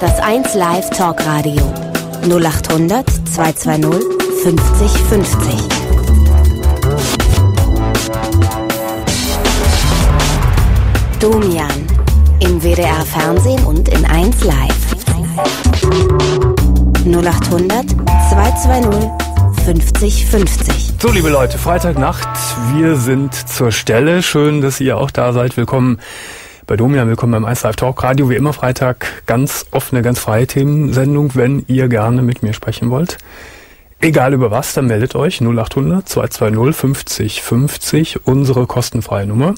Das 1 Live Talkradio 0800 220 50 50. Domian im WDR Fernsehen und in 1 Live. 0800 220 50 50. So, liebe Leute, Freitagnacht, wir sind zur Stelle. Schön, dass ihr auch da seid. Willkommen bei Domian, willkommen beim 1 Live Talk Radio. Wie immer Freitag ganz offene, ganz freie Themensendung, wenn ihr gerne mit mir sprechen wollt. Egal über was, dann meldet euch 0800 220 50 50, unsere kostenfreie Nummer.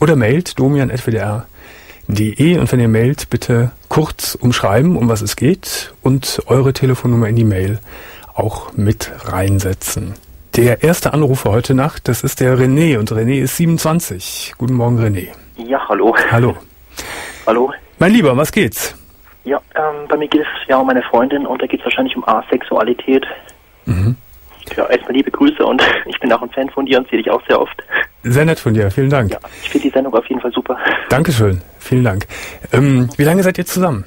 Oder mailt domian.wdr.de und wenn ihr mailt, bitte kurz umschreiben, um was es geht und eure Telefonnummer in die Mail auch mit reinsetzen. Der erste Anrufer heute Nacht, das ist der René und René ist 27. Guten Morgen, René. Ja, hallo. Hallo. Hallo. Mein Lieber, was geht's? Ja, ähm, bei mir geht es ja um meine Freundin und da geht es wahrscheinlich um Asexualität. Mhm. Ja, erstmal liebe Grüße und ich bin auch ein Fan von dir und sehe dich auch sehr oft. Sehr nett von dir, vielen Dank. Ja, ich finde die Sendung auf jeden Fall super. Dankeschön, vielen Dank. Ähm, wie lange seid ihr zusammen?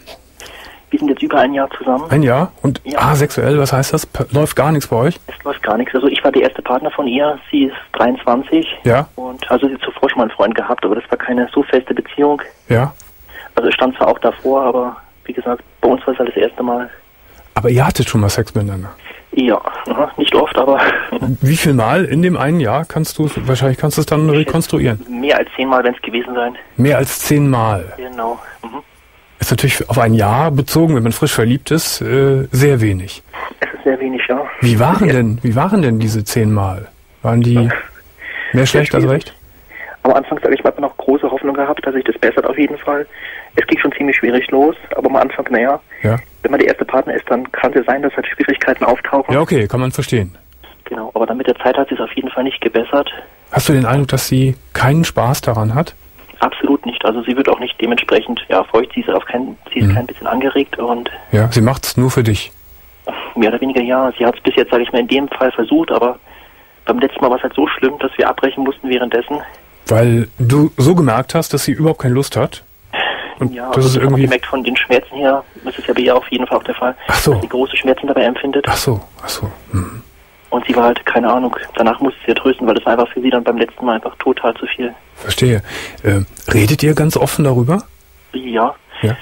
Wir sind jetzt über ein Jahr zusammen. Ein Jahr? Und Ja. asexuell, was heißt das? Läuft gar nichts bei euch? Es läuft gar nichts. Also ich war der erste Partner von ihr, sie ist 23 Ja, und also sie hat zuvor schon mal einen Freund gehabt, aber das war keine so feste Beziehung. ja. Also es stand zwar auch davor, aber wie gesagt, bei uns war es halt das erste Mal. Aber ihr hattet schon mal Sex miteinander. Ja, nicht oft, aber Wie viel Mal in dem einen Jahr kannst du, wahrscheinlich kannst du es dann rekonstruieren? mehr als zehnmal werden es gewesen sein. Mehr als zehn Mal. Genau. Mhm. Ist natürlich auf ein Jahr bezogen, wenn man frisch verliebt ist, äh, sehr wenig. Es ist sehr wenig, ja. Wie waren denn, wie waren denn diese zehn Mal? Waren die mehr schlecht als recht? Am Anfang, sage ich mal, hat man noch große Hoffnung gehabt, dass sich das bessert auf jeden Fall. Es ging schon ziemlich schwierig los, aber am Anfang, naja, Ja. wenn man der erste Partner ist, dann kann es ja sein, dass halt Schwierigkeiten auftauchen. Ja, okay, kann man verstehen. Genau, aber dann mit der Zeit hat sich es auf jeden Fall nicht gebessert. Hast du den Eindruck, dass sie keinen Spaß daran hat? Absolut nicht. Also sie wird auch nicht dementsprechend, ja, feucht, sie ist auf kein, sie ist Mhm. kein bisschen angeregt und Ja, sie macht's nur für dich. mehr oder weniger ja. Sie hat es bis jetzt, sage ich mal, in dem Fall versucht, aber beim letzten Mal war es halt so schlimm, dass wir abbrechen mussten währenddessen. Weil du so gemerkt hast, dass sie überhaupt keine Lust hat. Und ja, das also ist irgendwie. gemerkt von den Schmerzen her, das ist ja bei ihr auf jeden Fall auch der Fall, Ach so. dass sie große Schmerzen dabei empfindet. Ach so, ach so. Hm. Und sie war halt, keine Ahnung, danach musste sie ja trösten, weil das war einfach für sie dann beim letzten Mal einfach total zu viel. Verstehe. Äh, redet ihr ganz offen darüber? Ja, Ja.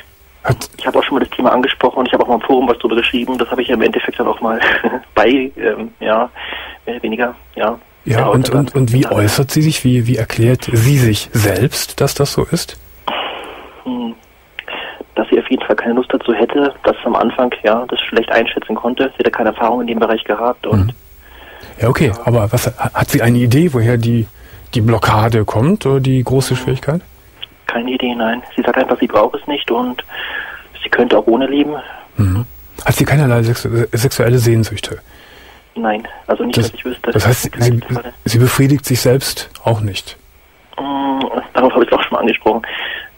Hat, ich habe auch schon mal das Thema angesprochen und ich habe auch mal im Forum was drüber geschrieben. Das habe ich ja im Endeffekt dann auch mal bei, ähm, ja, mehr oder weniger, ja. ja, Ja, und, und und, wie äußert sie sich? Wie, wie erklärt sie sich selbst, dass das so ist? Hm, dass sie auf jeden Fall keine Lust dazu hätte, dass sie am Anfang, ja, das schlecht einschätzen konnte. Sie hatte keine Erfahrung in dem Bereich gehabt und Mhm. Ja, okay. Aber was hat sie eine Idee, woher die, die Blockade kommt oder die große Schwierigkeit? keine Idee, nein. Sie sagt einfach, sie braucht es nicht und sie könnte auch ohne leben. Mhm. Hat sie keinerlei sexu sexuelle Sehnsüchte? Nein, also nicht, Das, dass ich wüsste. das heißt, sie, sie befriedigt sich selbst auch nicht. Mm, Darauf habe ich es auch schon mal angesprochen.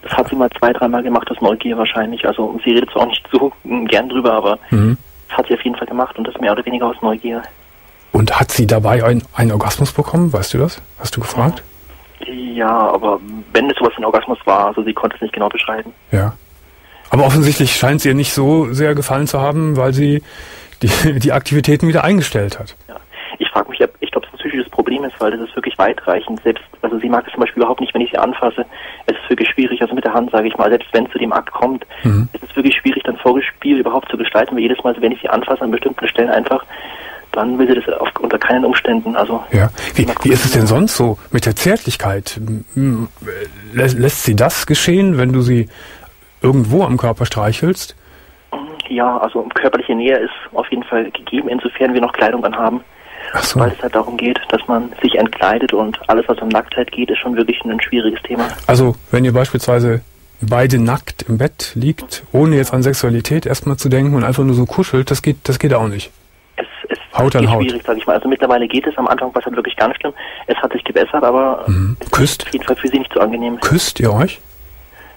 Das hat sie mal zwei, dreimal gemacht, aus Neugier wahrscheinlich. Also sie redet zwar auch nicht so gern drüber, aber Mhm. das hat sie auf jeden Fall gemacht und das mehr oder weniger aus Neugier. Und hat sie dabei ein, einen Orgasmus bekommen? Weißt du das? Hast du gefragt? Ja, aber wenn es sowas wie ein Orgasmus war, also sie konnte es nicht genau beschreiben. Ja. Aber offensichtlich scheint es ihr nicht so sehr gefallen zu haben, weil sie die, die Aktivitäten wieder eingestellt hat. Ja. Ich frage mich, ob ich glaube, es ein psychisches Problem ist, weil das ist wirklich weitreichend. Selbst, also sie mag es zum Beispiel überhaupt nicht, wenn ich sie anfasse. Es ist wirklich schwierig, also mit der Hand, sage ich mal, selbst wenn es zu dem Akt kommt, Mhm. es ist wirklich schwierig, dann Vorgespiel überhaupt zu gestalten, weil jedes Mal, wenn ich sie anfasse an bestimmten Stellen einfach, dann will sie das auf, unter keinen Umständen. Also Ja. Wie, wie ist es denn sonst so mit der Zärtlichkeit? M- lä- Lässt sie das geschehen, wenn du sie irgendwo am Körper streichelst? Ja, also körperliche Nähe ist auf jeden Fall gegeben, insofern wir noch Kleidung anhaben, Ach so. weil es halt darum geht, dass man sich entkleidet und alles, was um Nacktheit geht, ist schon wirklich ein schwieriges Thema. Also, wenn ihr beispielsweise beide nackt im Bett liegt, ohne jetzt an Sexualität erstmal zu denken und einfach nur so kuschelt, das geht, das geht auch nicht. Haut an Haut. schwierig, sage ich mal. Also mittlerweile geht es, am Anfang war es halt wirklich ganz schlimm. Es hat sich gebessert, aber Mhm. Küsst? auf jeden Fall für sie nicht so angenehm. Küsst ihr euch?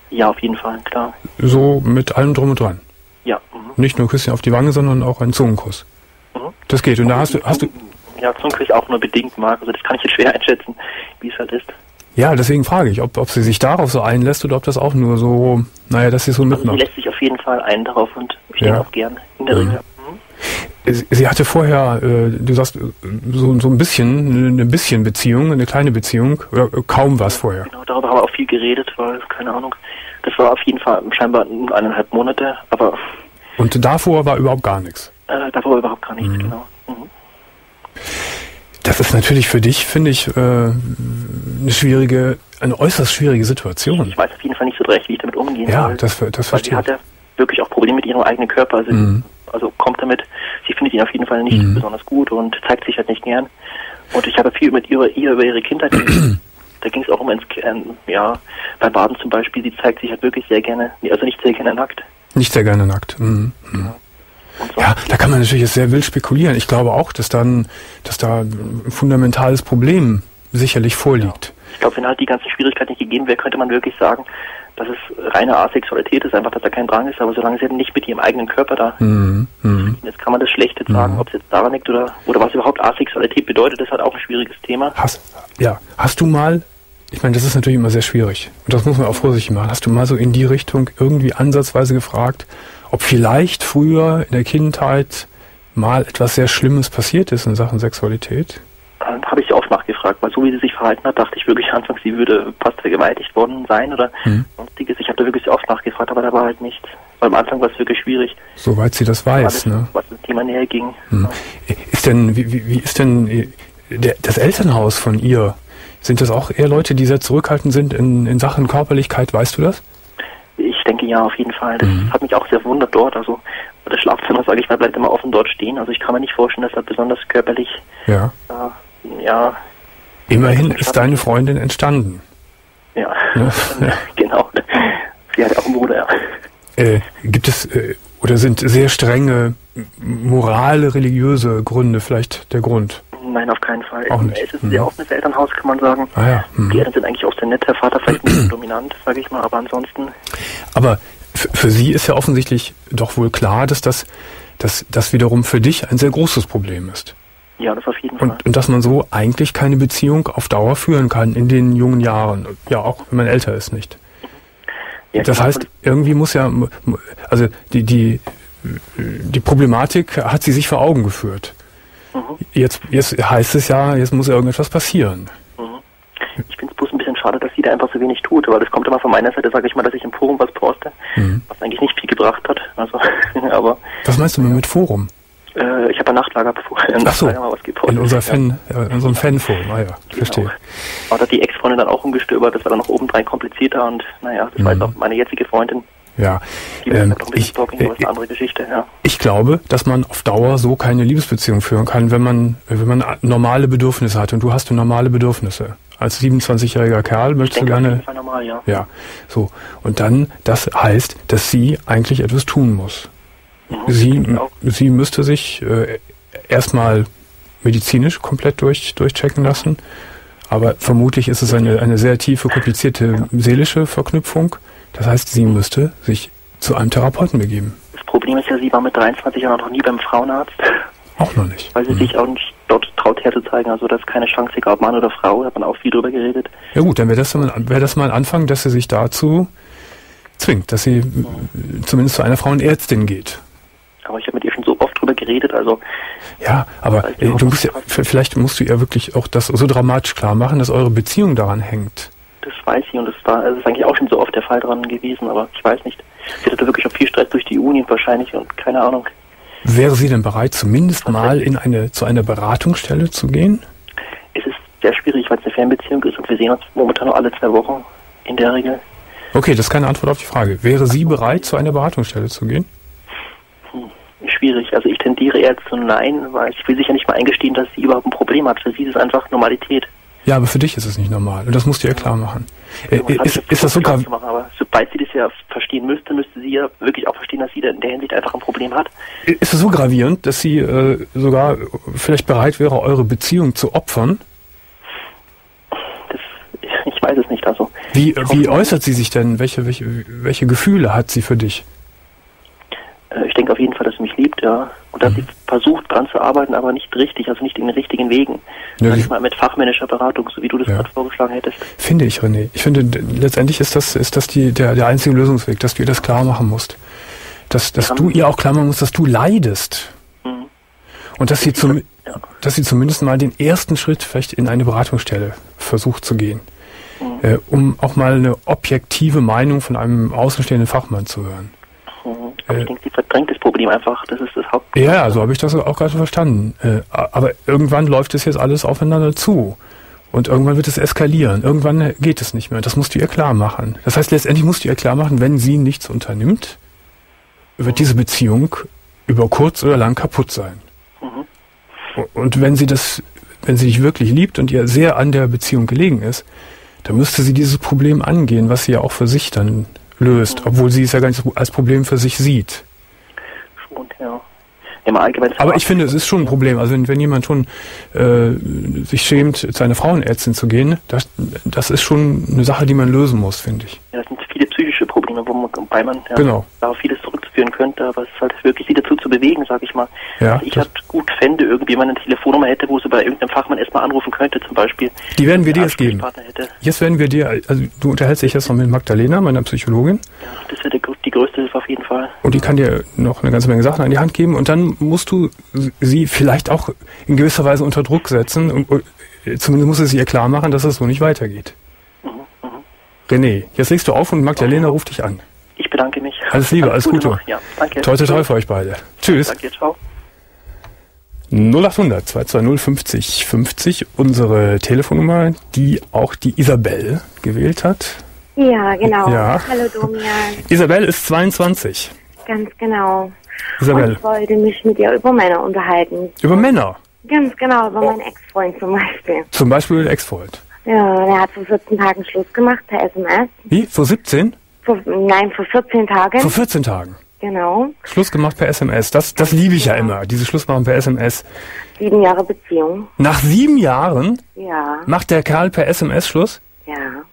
Ja, auf jeden Fall, klar. So mit allem drum und dran. Ja. Mhm. Nicht nur Küsschen auf die Wange, sondern auch ein Zungenkuss. Mhm. Das geht. Und da hast du, hast du, Ja, Zungenkuss auch nur bedingt mag. Also das kann ich jetzt schwer einschätzen, wie es halt ist. ja, deswegen frage ich, ob, ob sie sich darauf so einlässt oder ob das auch nur so, naja, dass sie so Also sie mitmacht. lässt sich auf jeden Fall ein darauf und ich ja. auch gern in der mhm. Regel. Sie hatte vorher, äh, du sagst, so, so ein bisschen, eine bisschen Beziehung, eine kleine Beziehung, oder kaum was vorher. Genau, darüber haben wir auch viel geredet, weil, keine Ahnung, das war auf jeden Fall scheinbar eineinhalb Monate, aber... Und davor war überhaupt gar nichts? Äh, davor war überhaupt gar nichts, mhm. genau. Mhm. Das ist natürlich für dich, finde ich, äh, eine schwierige, eine äußerst schwierige Situation. Ich weiß auf jeden Fall nicht so recht, wie ich damit umgehen ja, soll. Ja, das, das verstehe ich. Sie hatte wirklich auch Probleme mit ihrem eigenen Körper. Also, mhm. Also kommt damit, sie findet ihn auf jeden Fall nicht mhm. besonders gut und zeigt sich halt nicht gern. Und ich habe viel mit ihr, ihr über ihre Kindheit Da ging es auch um ins, ähm, ja, bei Baden zum Beispiel, sie zeigt sich halt wirklich sehr gerne, also nicht sehr gerne nackt. Nicht sehr gerne nackt. Mhm. Ja. Ja, da kann man natürlich jetzt sehr wild spekulieren. Ich glaube auch, dass dann, dass da ein fundamentales Problem sicherlich vorliegt. Ja. Ich glaube, wenn halt die ganzen Schwierigkeiten nicht gegeben wäre, könnte man wirklich sagen, dass es reine Asexualität ist, einfach, dass da kein Drang ist, aber solange sie eben nicht mit ihrem eigenen Körper da mhm. mhm. jetzt kann man das schlecht jetzt sagen, mhm. ob es jetzt daran liegt oder oder was überhaupt Asexualität bedeutet, das ist halt auch ein schwieriges Thema. Hast, ja, hast du mal, ich meine, das ist natürlich immer sehr schwierig und das muss man auch vorsichtig machen, hast du mal so in die Richtung irgendwie ansatzweise gefragt, ob vielleicht früher in der Kindheit mal etwas sehr Schlimmes passiert ist in Sachen Sexualität? Habe ich oft nachgefragt, weil so wie sie sich verhalten hat, dachte ich wirklich anfangs, sie würde fast vergewaltigt worden sein oder hm. sonstiges. Ich habe da wirklich oft nachgefragt, aber da war halt nichts. Weil am Anfang war es wirklich schwierig. Soweit sie das weiß, Alles, ne? Was das Thema näher ging. Hm. Ist denn, wie, wie, ist denn äh, der, das Elternhaus von ihr? Sind das auch eher Leute, die sehr zurückhaltend sind in, in Sachen Körperlichkeit? Weißt du das? Ich denke ja, auf jeden Fall. Das mhm. hat mich auch sehr verwundert dort. Also das Schlafzimmer, sage ich mal, bleibt immer offen dort stehen. Also ich kann mir nicht vorstellen, dass er besonders körperlich ja. Äh, ja Immerhin ist deine Freundin entstanden. Ja, ja. genau. Sie hat auch einen Bruder. Äh, gibt es äh, oder sind sehr strenge morale, religiöse Gründe vielleicht der Grund? Nein, auf keinen Fall. Auch nicht. Es ist ein sehr mhm. offenes Elternhaus, kann man sagen. Ah, ja. mhm. Die Eltern sind eigentlich auch sehr nett, der Vater vielleicht ein bisschen dominant, sage ich mal, aber ansonsten. Aber für Sie ist ja offensichtlich doch wohl klar, dass das, dass das wiederum für dich ein sehr großes Problem ist. Ja, das auf jeden Fall. Und, und dass man so eigentlich keine Beziehung auf Dauer führen kann in den jungen Jahren. Ja, auch wenn man älter ist, nicht. Ja, das heißt, irgendwie muss ja, also die, die, die Problematik hat sie sich vor Augen geführt. Mhm. Jetzt, jetzt heißt es ja, jetzt muss irgendetwas passieren. Mhm. Ich finde es bloß ein bisschen schade, dass sie da einfach so wenig tut, weil das kommt immer von meiner Seite, sage ich mal, dass ich im Forum was poste, mhm. was eigentlich nicht viel gebracht hat. Also, aber. Was meinst du mit Forum? Äh, ich habe ein Nachtlager, Ach so, mal was gepostet. In unser Fan, ja. in unserem Fanforum, ah ja, genau. verstehe. Aber da hat die Ex-Freundin dann auch umgestöbert, das war dann noch obendrein komplizierter und naja, das mhm. jetzt auch meine jetzige Freundin. Ja, ähm, ich, Stalking, äh, eine andere Geschichte, ja. ich glaube, dass man auf Dauer so keine Liebesbeziehung führen kann, wenn man, wenn man normale Bedürfnisse hat und du hast normale Bedürfnisse. Als 27-jähriger Kerl möchtest du gerne. Normal, ja. ja, so. Und dann, das heißt, dass sie eigentlich etwas tun muss. Mhm, sie, sie müsste sich äh, erstmal medizinisch komplett durch, durchchecken lassen. Aber vermutlich ist es eine, eine sehr tiefe, komplizierte seelische Verknüpfung. Das heißt, sie müsste sich zu einem Therapeuten begeben. Das Problem ist ja, sie war mit 23 Jahren noch nie beim Frauenarzt. Auch noch nicht. Weil sie mhm. sich auch nicht dort traut herzuzeigen. Also das ist keine Chance, egal ob Mann oder Frau, da hat man auch viel drüber geredet. Ja gut, dann wäre das, wär das mal ein Anfang, dass sie sich dazu zwingt, dass sie mhm. zumindest zu einer Frauenärztin geht. Aber ich habe mit ihr schon so oft drüber geredet, also. Ja, aber äh, du musst ja, vielleicht musst du ihr wirklich auch das so dramatisch klar machen, dass eure Beziehung daran hängt. Das weiß sie und das war, das ist eigentlich auch schon so oft der Fall dran gewesen, aber ich weiß nicht. Sie hatte wirklich auch viel Stress durch die Uni wahrscheinlich und keine Ahnung. Wäre sie denn bereit, zumindest mal in eine, zu einer Beratungsstelle zu gehen? Es ist sehr schwierig, weil es eine Fernbeziehung ist und wir sehen uns momentan nur alle zwei Wochen in der Regel. Okay, das ist keine Antwort auf die Frage. Wäre sie bereit, zu einer Beratungsstelle zu gehen? Schwierig. Also ich tendiere eher zu Nein, weil ich will sicher nicht mal eingestehen, dass sie überhaupt ein Problem hat. Für sie ist es einfach Normalität. Ja, aber für dich ist es nicht normal. Und das musst du ihr klar machen. Ja, äh, ist, ist das so machen, aber sobald sie das ja verstehen müsste, müsste sie ja wirklich auch verstehen, dass sie in der Hinsicht einfach ein Problem hat. Ist es so gravierend, dass sie äh, sogar vielleicht bereit wäre, eure Beziehung zu opfern? Das, ich weiß es nicht. Also wie, wie äußert sie sich denn? Welche, welche, welche Gefühle hat sie für dich? Äh, ich denke auf jeden Fall, dass sie mich liebt, ja. Und dass mhm. sie versucht, dran zu arbeiten, aber nicht richtig, also nicht in den richtigen Wegen. Ja, Manchmal mit fachmännischer Beratung, so wie du das ja. gerade vorgeschlagen hättest. Finde ich, René. Ich finde, letztendlich ist das, ist das die, der, der einzige Lösungsweg, dass du ihr das klar machen musst. dass, dass du ihr auch klar machen musst, dass du leidest. Mhm. Und dass sie, zum, ja. dass sie zumindest mal den ersten Schritt vielleicht in eine Beratungsstelle versucht zu gehen. Mhm. Äh, um auch mal eine objektive Meinung von einem außenstehenden Fachmann zu hören. Aber äh, ich denke, sie verdrängt das Problem einfach. Das ist das Hauptproblem. Ja, so habe ich das auch gerade verstanden. Äh, aber irgendwann läuft es jetzt alles aufeinander zu. Und irgendwann wird es eskalieren. Irgendwann geht es nicht mehr. Das musst du ihr klar machen. Das heißt, letztendlich musst du ihr klar machen, wenn sie nichts unternimmt, wird diese Beziehung über kurz oder lang kaputt sein. Mhm. Und wenn sie das, wenn sie dich wirklich liebt und ihr sehr an der Beziehung gelegen ist, dann müsste sie dieses Problem angehen, was sie ja auch für sich dann löst, obwohl sie es ja gar nicht als Problem für sich sieht. Schon, ja. Aber ich finde, es ist schon ein Problem. Also wenn, wenn jemand schon äh, sich schämt, zu einer Frauenärztin zu gehen, das, das ist schon eine Sache, die man lösen muss, finde ich. Ja, das sind viele psychische Probleme, wo man, wobei man ja, genau. darauf vieles zurückzuführen könnte, aber es ist halt wirklich sie dazu zu bewegen, sage ich mal. Ja, also ich halt gut fände, irgendwie man eine Telefonnummer hätte, wo sie bei irgendeinem Fachmann erstmal anrufen könnte, zum Beispiel. Die werden wir dir jetzt geben. Jetzt werden wir dir, also du unterhältst dich jetzt noch mit Magdalena, meiner Psychologin. Ja, das wäre die größte Hilfe auf jeden Fall. Und die kann dir noch eine ganze Menge Sachen an die Hand geben und dann musst du sie vielleicht auch in gewisser Weise unter Druck setzen und, zumindest muss es ihr klar machen, dass es so nicht weitergeht. Mhm, mh. René, jetzt legst du auf und Magdalena ruft dich an. Ich bedanke mich. Alles Liebe, alles, alles Gute. Ja, danke. Toi, toi, toi für euch beide. Tschüss. Danke, ciao. 0800 220 50 50, unsere Telefonnummer, die auch die Isabel gewählt hat. Ja, genau. Ja. Hallo Domian. Isabel ist 22. Ganz genau. Isabel. Und ich wollte mich mit ihr über Männer unterhalten. Über Männer? Ganz genau, über meinen Ex-Freund zum Beispiel. Zum Beispiel Ex-Freund? Ja, der hat vor 14 Tagen Schluss gemacht per SMS. Wie? Vor 17? Vor, nein, vor 14 Tagen. Vor 14 Tagen? Genau. Schluss gemacht per SMS. Das, das liebe ich ja. ja immer, dieses Schluss machen per SMS. Sieben Jahre Beziehung. Nach sieben Jahren? Ja. Macht der Kerl per SMS Schluss? Ja.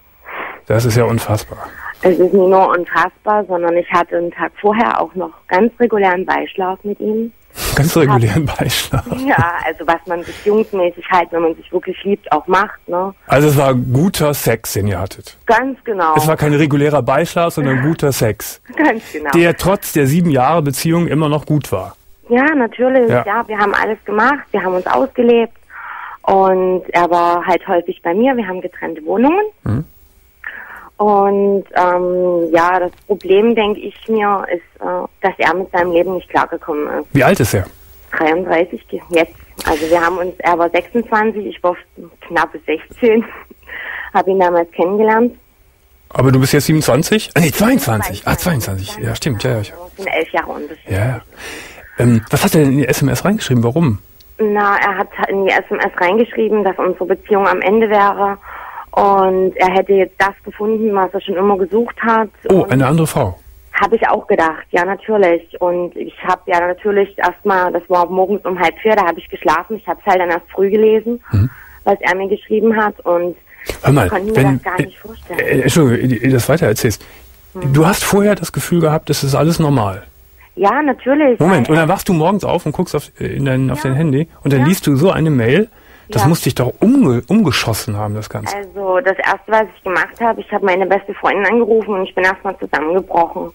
Das ist ja unfassbar. Es ist nicht nur unfassbar, sondern ich hatte einen Tag vorher auch noch ganz regulären Beischlaf mit ihm. Ganz regulären Beischlaf? Ja, also was man beziehungsmäßig halt, wenn man sich wirklich liebt, auch macht. Ne? Also es war guter Sex, den ihr hattet? Ganz genau. Es war kein regulärer Beischlaf, sondern guter Sex. Ganz genau. Der trotz der sieben Jahre Beziehung immer noch gut war? Ja, natürlich. Ja. ja, wir haben alles gemacht, wir haben uns ausgelebt und er war halt häufig bei mir. Wir haben getrennte Wohnungen. Mhm. Und ähm, ja, das Problem, denke ich mir, ist, äh, dass er mit seinem Leben nicht klargekommen ist. Wie alt ist er? 33 jetzt. Also wir haben uns, er war 26, ich war knappe 16, habe ihn damals kennengelernt. Aber du bist jetzt 27? Ah, nee, 22. 22. Ah, 22. Ja, stimmt. Ja, ja. Das sind elf Jahre Unterschied. Ja. Ähm, was hat er denn in die SMS reingeschrieben? Warum? Na, er hat in die SMS reingeschrieben, dass unsere Beziehung am Ende wäre und er hätte jetzt das gefunden, was er schon immer gesucht hat. Oh, eine andere Frau. Habe ich auch gedacht, ja natürlich. Und ich habe ja natürlich erstmal, das war morgens um halb vier, da habe ich geschlafen. Ich habe es halt dann erst früh gelesen, mhm. was er mir geschrieben hat. Und Hör mal, ich konnte mir wenn, das gar nicht vorstellen. Äh, Entschuldigung, das weiter erzählst. Mhm. Du hast vorher das Gefühl gehabt, das ist alles normal. Ja, natürlich. Moment, und dann wachst du morgens auf und guckst auf, in dein, ja. auf dein Handy und dann ja. liest du so eine Mail, das ja. musste dich doch umge umgeschossen haben, das Ganze. Also das Erste, was ich gemacht habe, ich habe meine beste Freundin angerufen und ich bin erstmal zusammengebrochen.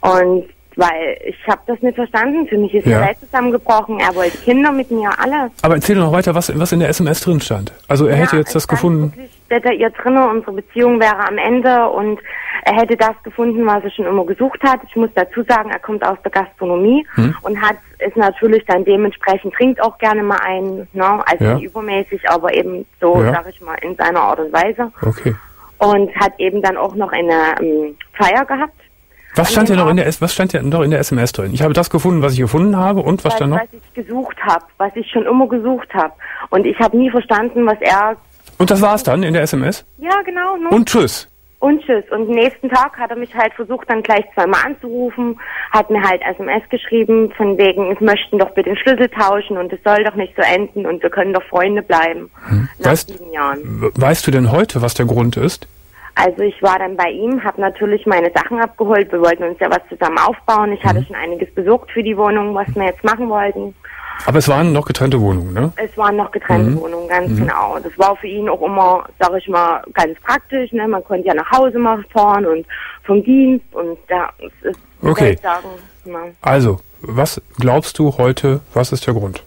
Und weil ich habe das nicht verstanden. Für mich ist ja. die Welt zusammengebrochen. Er wollte Kinder mit mir, alles. Aber erzähl noch weiter, was, was in der SMS drin stand. Also er ja, hätte jetzt das gefunden. Wirklich, ihr drinne, unsere Beziehung wäre am Ende und er hätte das gefunden, was er schon immer gesucht hat. Ich muss dazu sagen, er kommt aus der Gastronomie hm. und hat es natürlich dann dementsprechend trinkt auch gerne mal ein, ne? also ja. nicht übermäßig, aber eben so, ja. sag ich mal, in seiner Art und Weise. Okay. Und hat eben dann auch noch eine ähm, Feier gehabt was stand ja noch in der was stand ja noch in der SMS drin? Ich habe das gefunden, was ich gefunden habe und was stand noch? Was ich gesucht habe, was ich schon immer gesucht habe und ich habe nie verstanden, was er Und das war's dann in der SMS? Ja, genau. Ne? Und tschüss. Und tschüss. Und nächsten Tag hat er mich halt versucht, dann gleich zweimal anzurufen, hat mir halt SMS geschrieben, von wegen, wir möchten doch bitte den Schlüssel tauschen und es soll doch nicht so enden und wir können doch Freunde bleiben. Hm. Nach weißt, sieben Jahren. Weißt du denn heute, was der Grund ist? Also ich war dann bei ihm, habe natürlich meine Sachen abgeholt. Wir wollten uns ja was zusammen aufbauen. Ich mhm. hatte schon einiges besorgt für die Wohnung, was wir jetzt machen wollten. Aber es waren noch getrennte Wohnungen, ne? Es waren noch getrennte mhm. Wohnungen, ganz mhm. genau. Das war für ihn auch immer, sag ich mal, ganz praktisch. Ne? Man konnte ja nach Hause mal fahren und vom Dienst und da es ist Okay. Also, was glaubst du heute, was ist der Grund?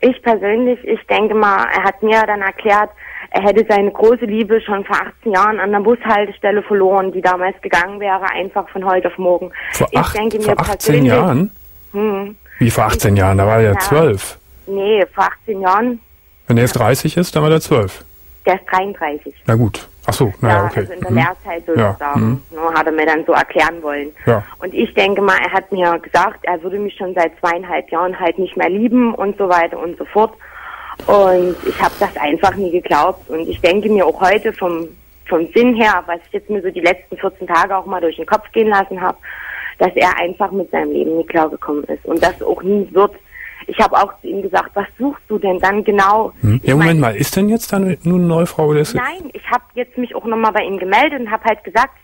Ich persönlich, ich denke mal, er hat mir dann erklärt, er hätte seine große Liebe schon vor 18 Jahren an der Bushaltestelle verloren, die damals gegangen wäre, einfach von heute auf morgen. Vor, ich acht, denke vor 18 Jahren? Hm, Wie vor 18 ich, Jahren? Da war er ja 12. Nee, vor 18 Jahren. Wenn er jetzt 30 ist, dann war er 12. Der ist 33. Na gut. Ach so, naja, ja, okay. Also in der mhm. Lehrzeit sozusagen. Ja. Ne, hat er mir dann so erklären wollen. Ja. Und ich denke mal, er hat mir gesagt, er würde mich schon seit zweieinhalb Jahren halt nicht mehr lieben und so weiter und so fort. Und ich habe das einfach nie geglaubt. Und ich denke mir auch heute vom, vom Sinn her, was ich jetzt mir so die letzten 14 Tage auch mal durch den Kopf gehen lassen habe, dass er einfach mit seinem Leben nicht klargekommen ist. Und das auch nie wird. Ich habe auch zu ihm gesagt, was suchst du denn dann genau? Hm. Ja, Moment mein, mal, ist denn jetzt dann nun eine neue Frau? Oder ist nein, ich habe jetzt mich auch nochmal bei ihm gemeldet und habe halt gesagt,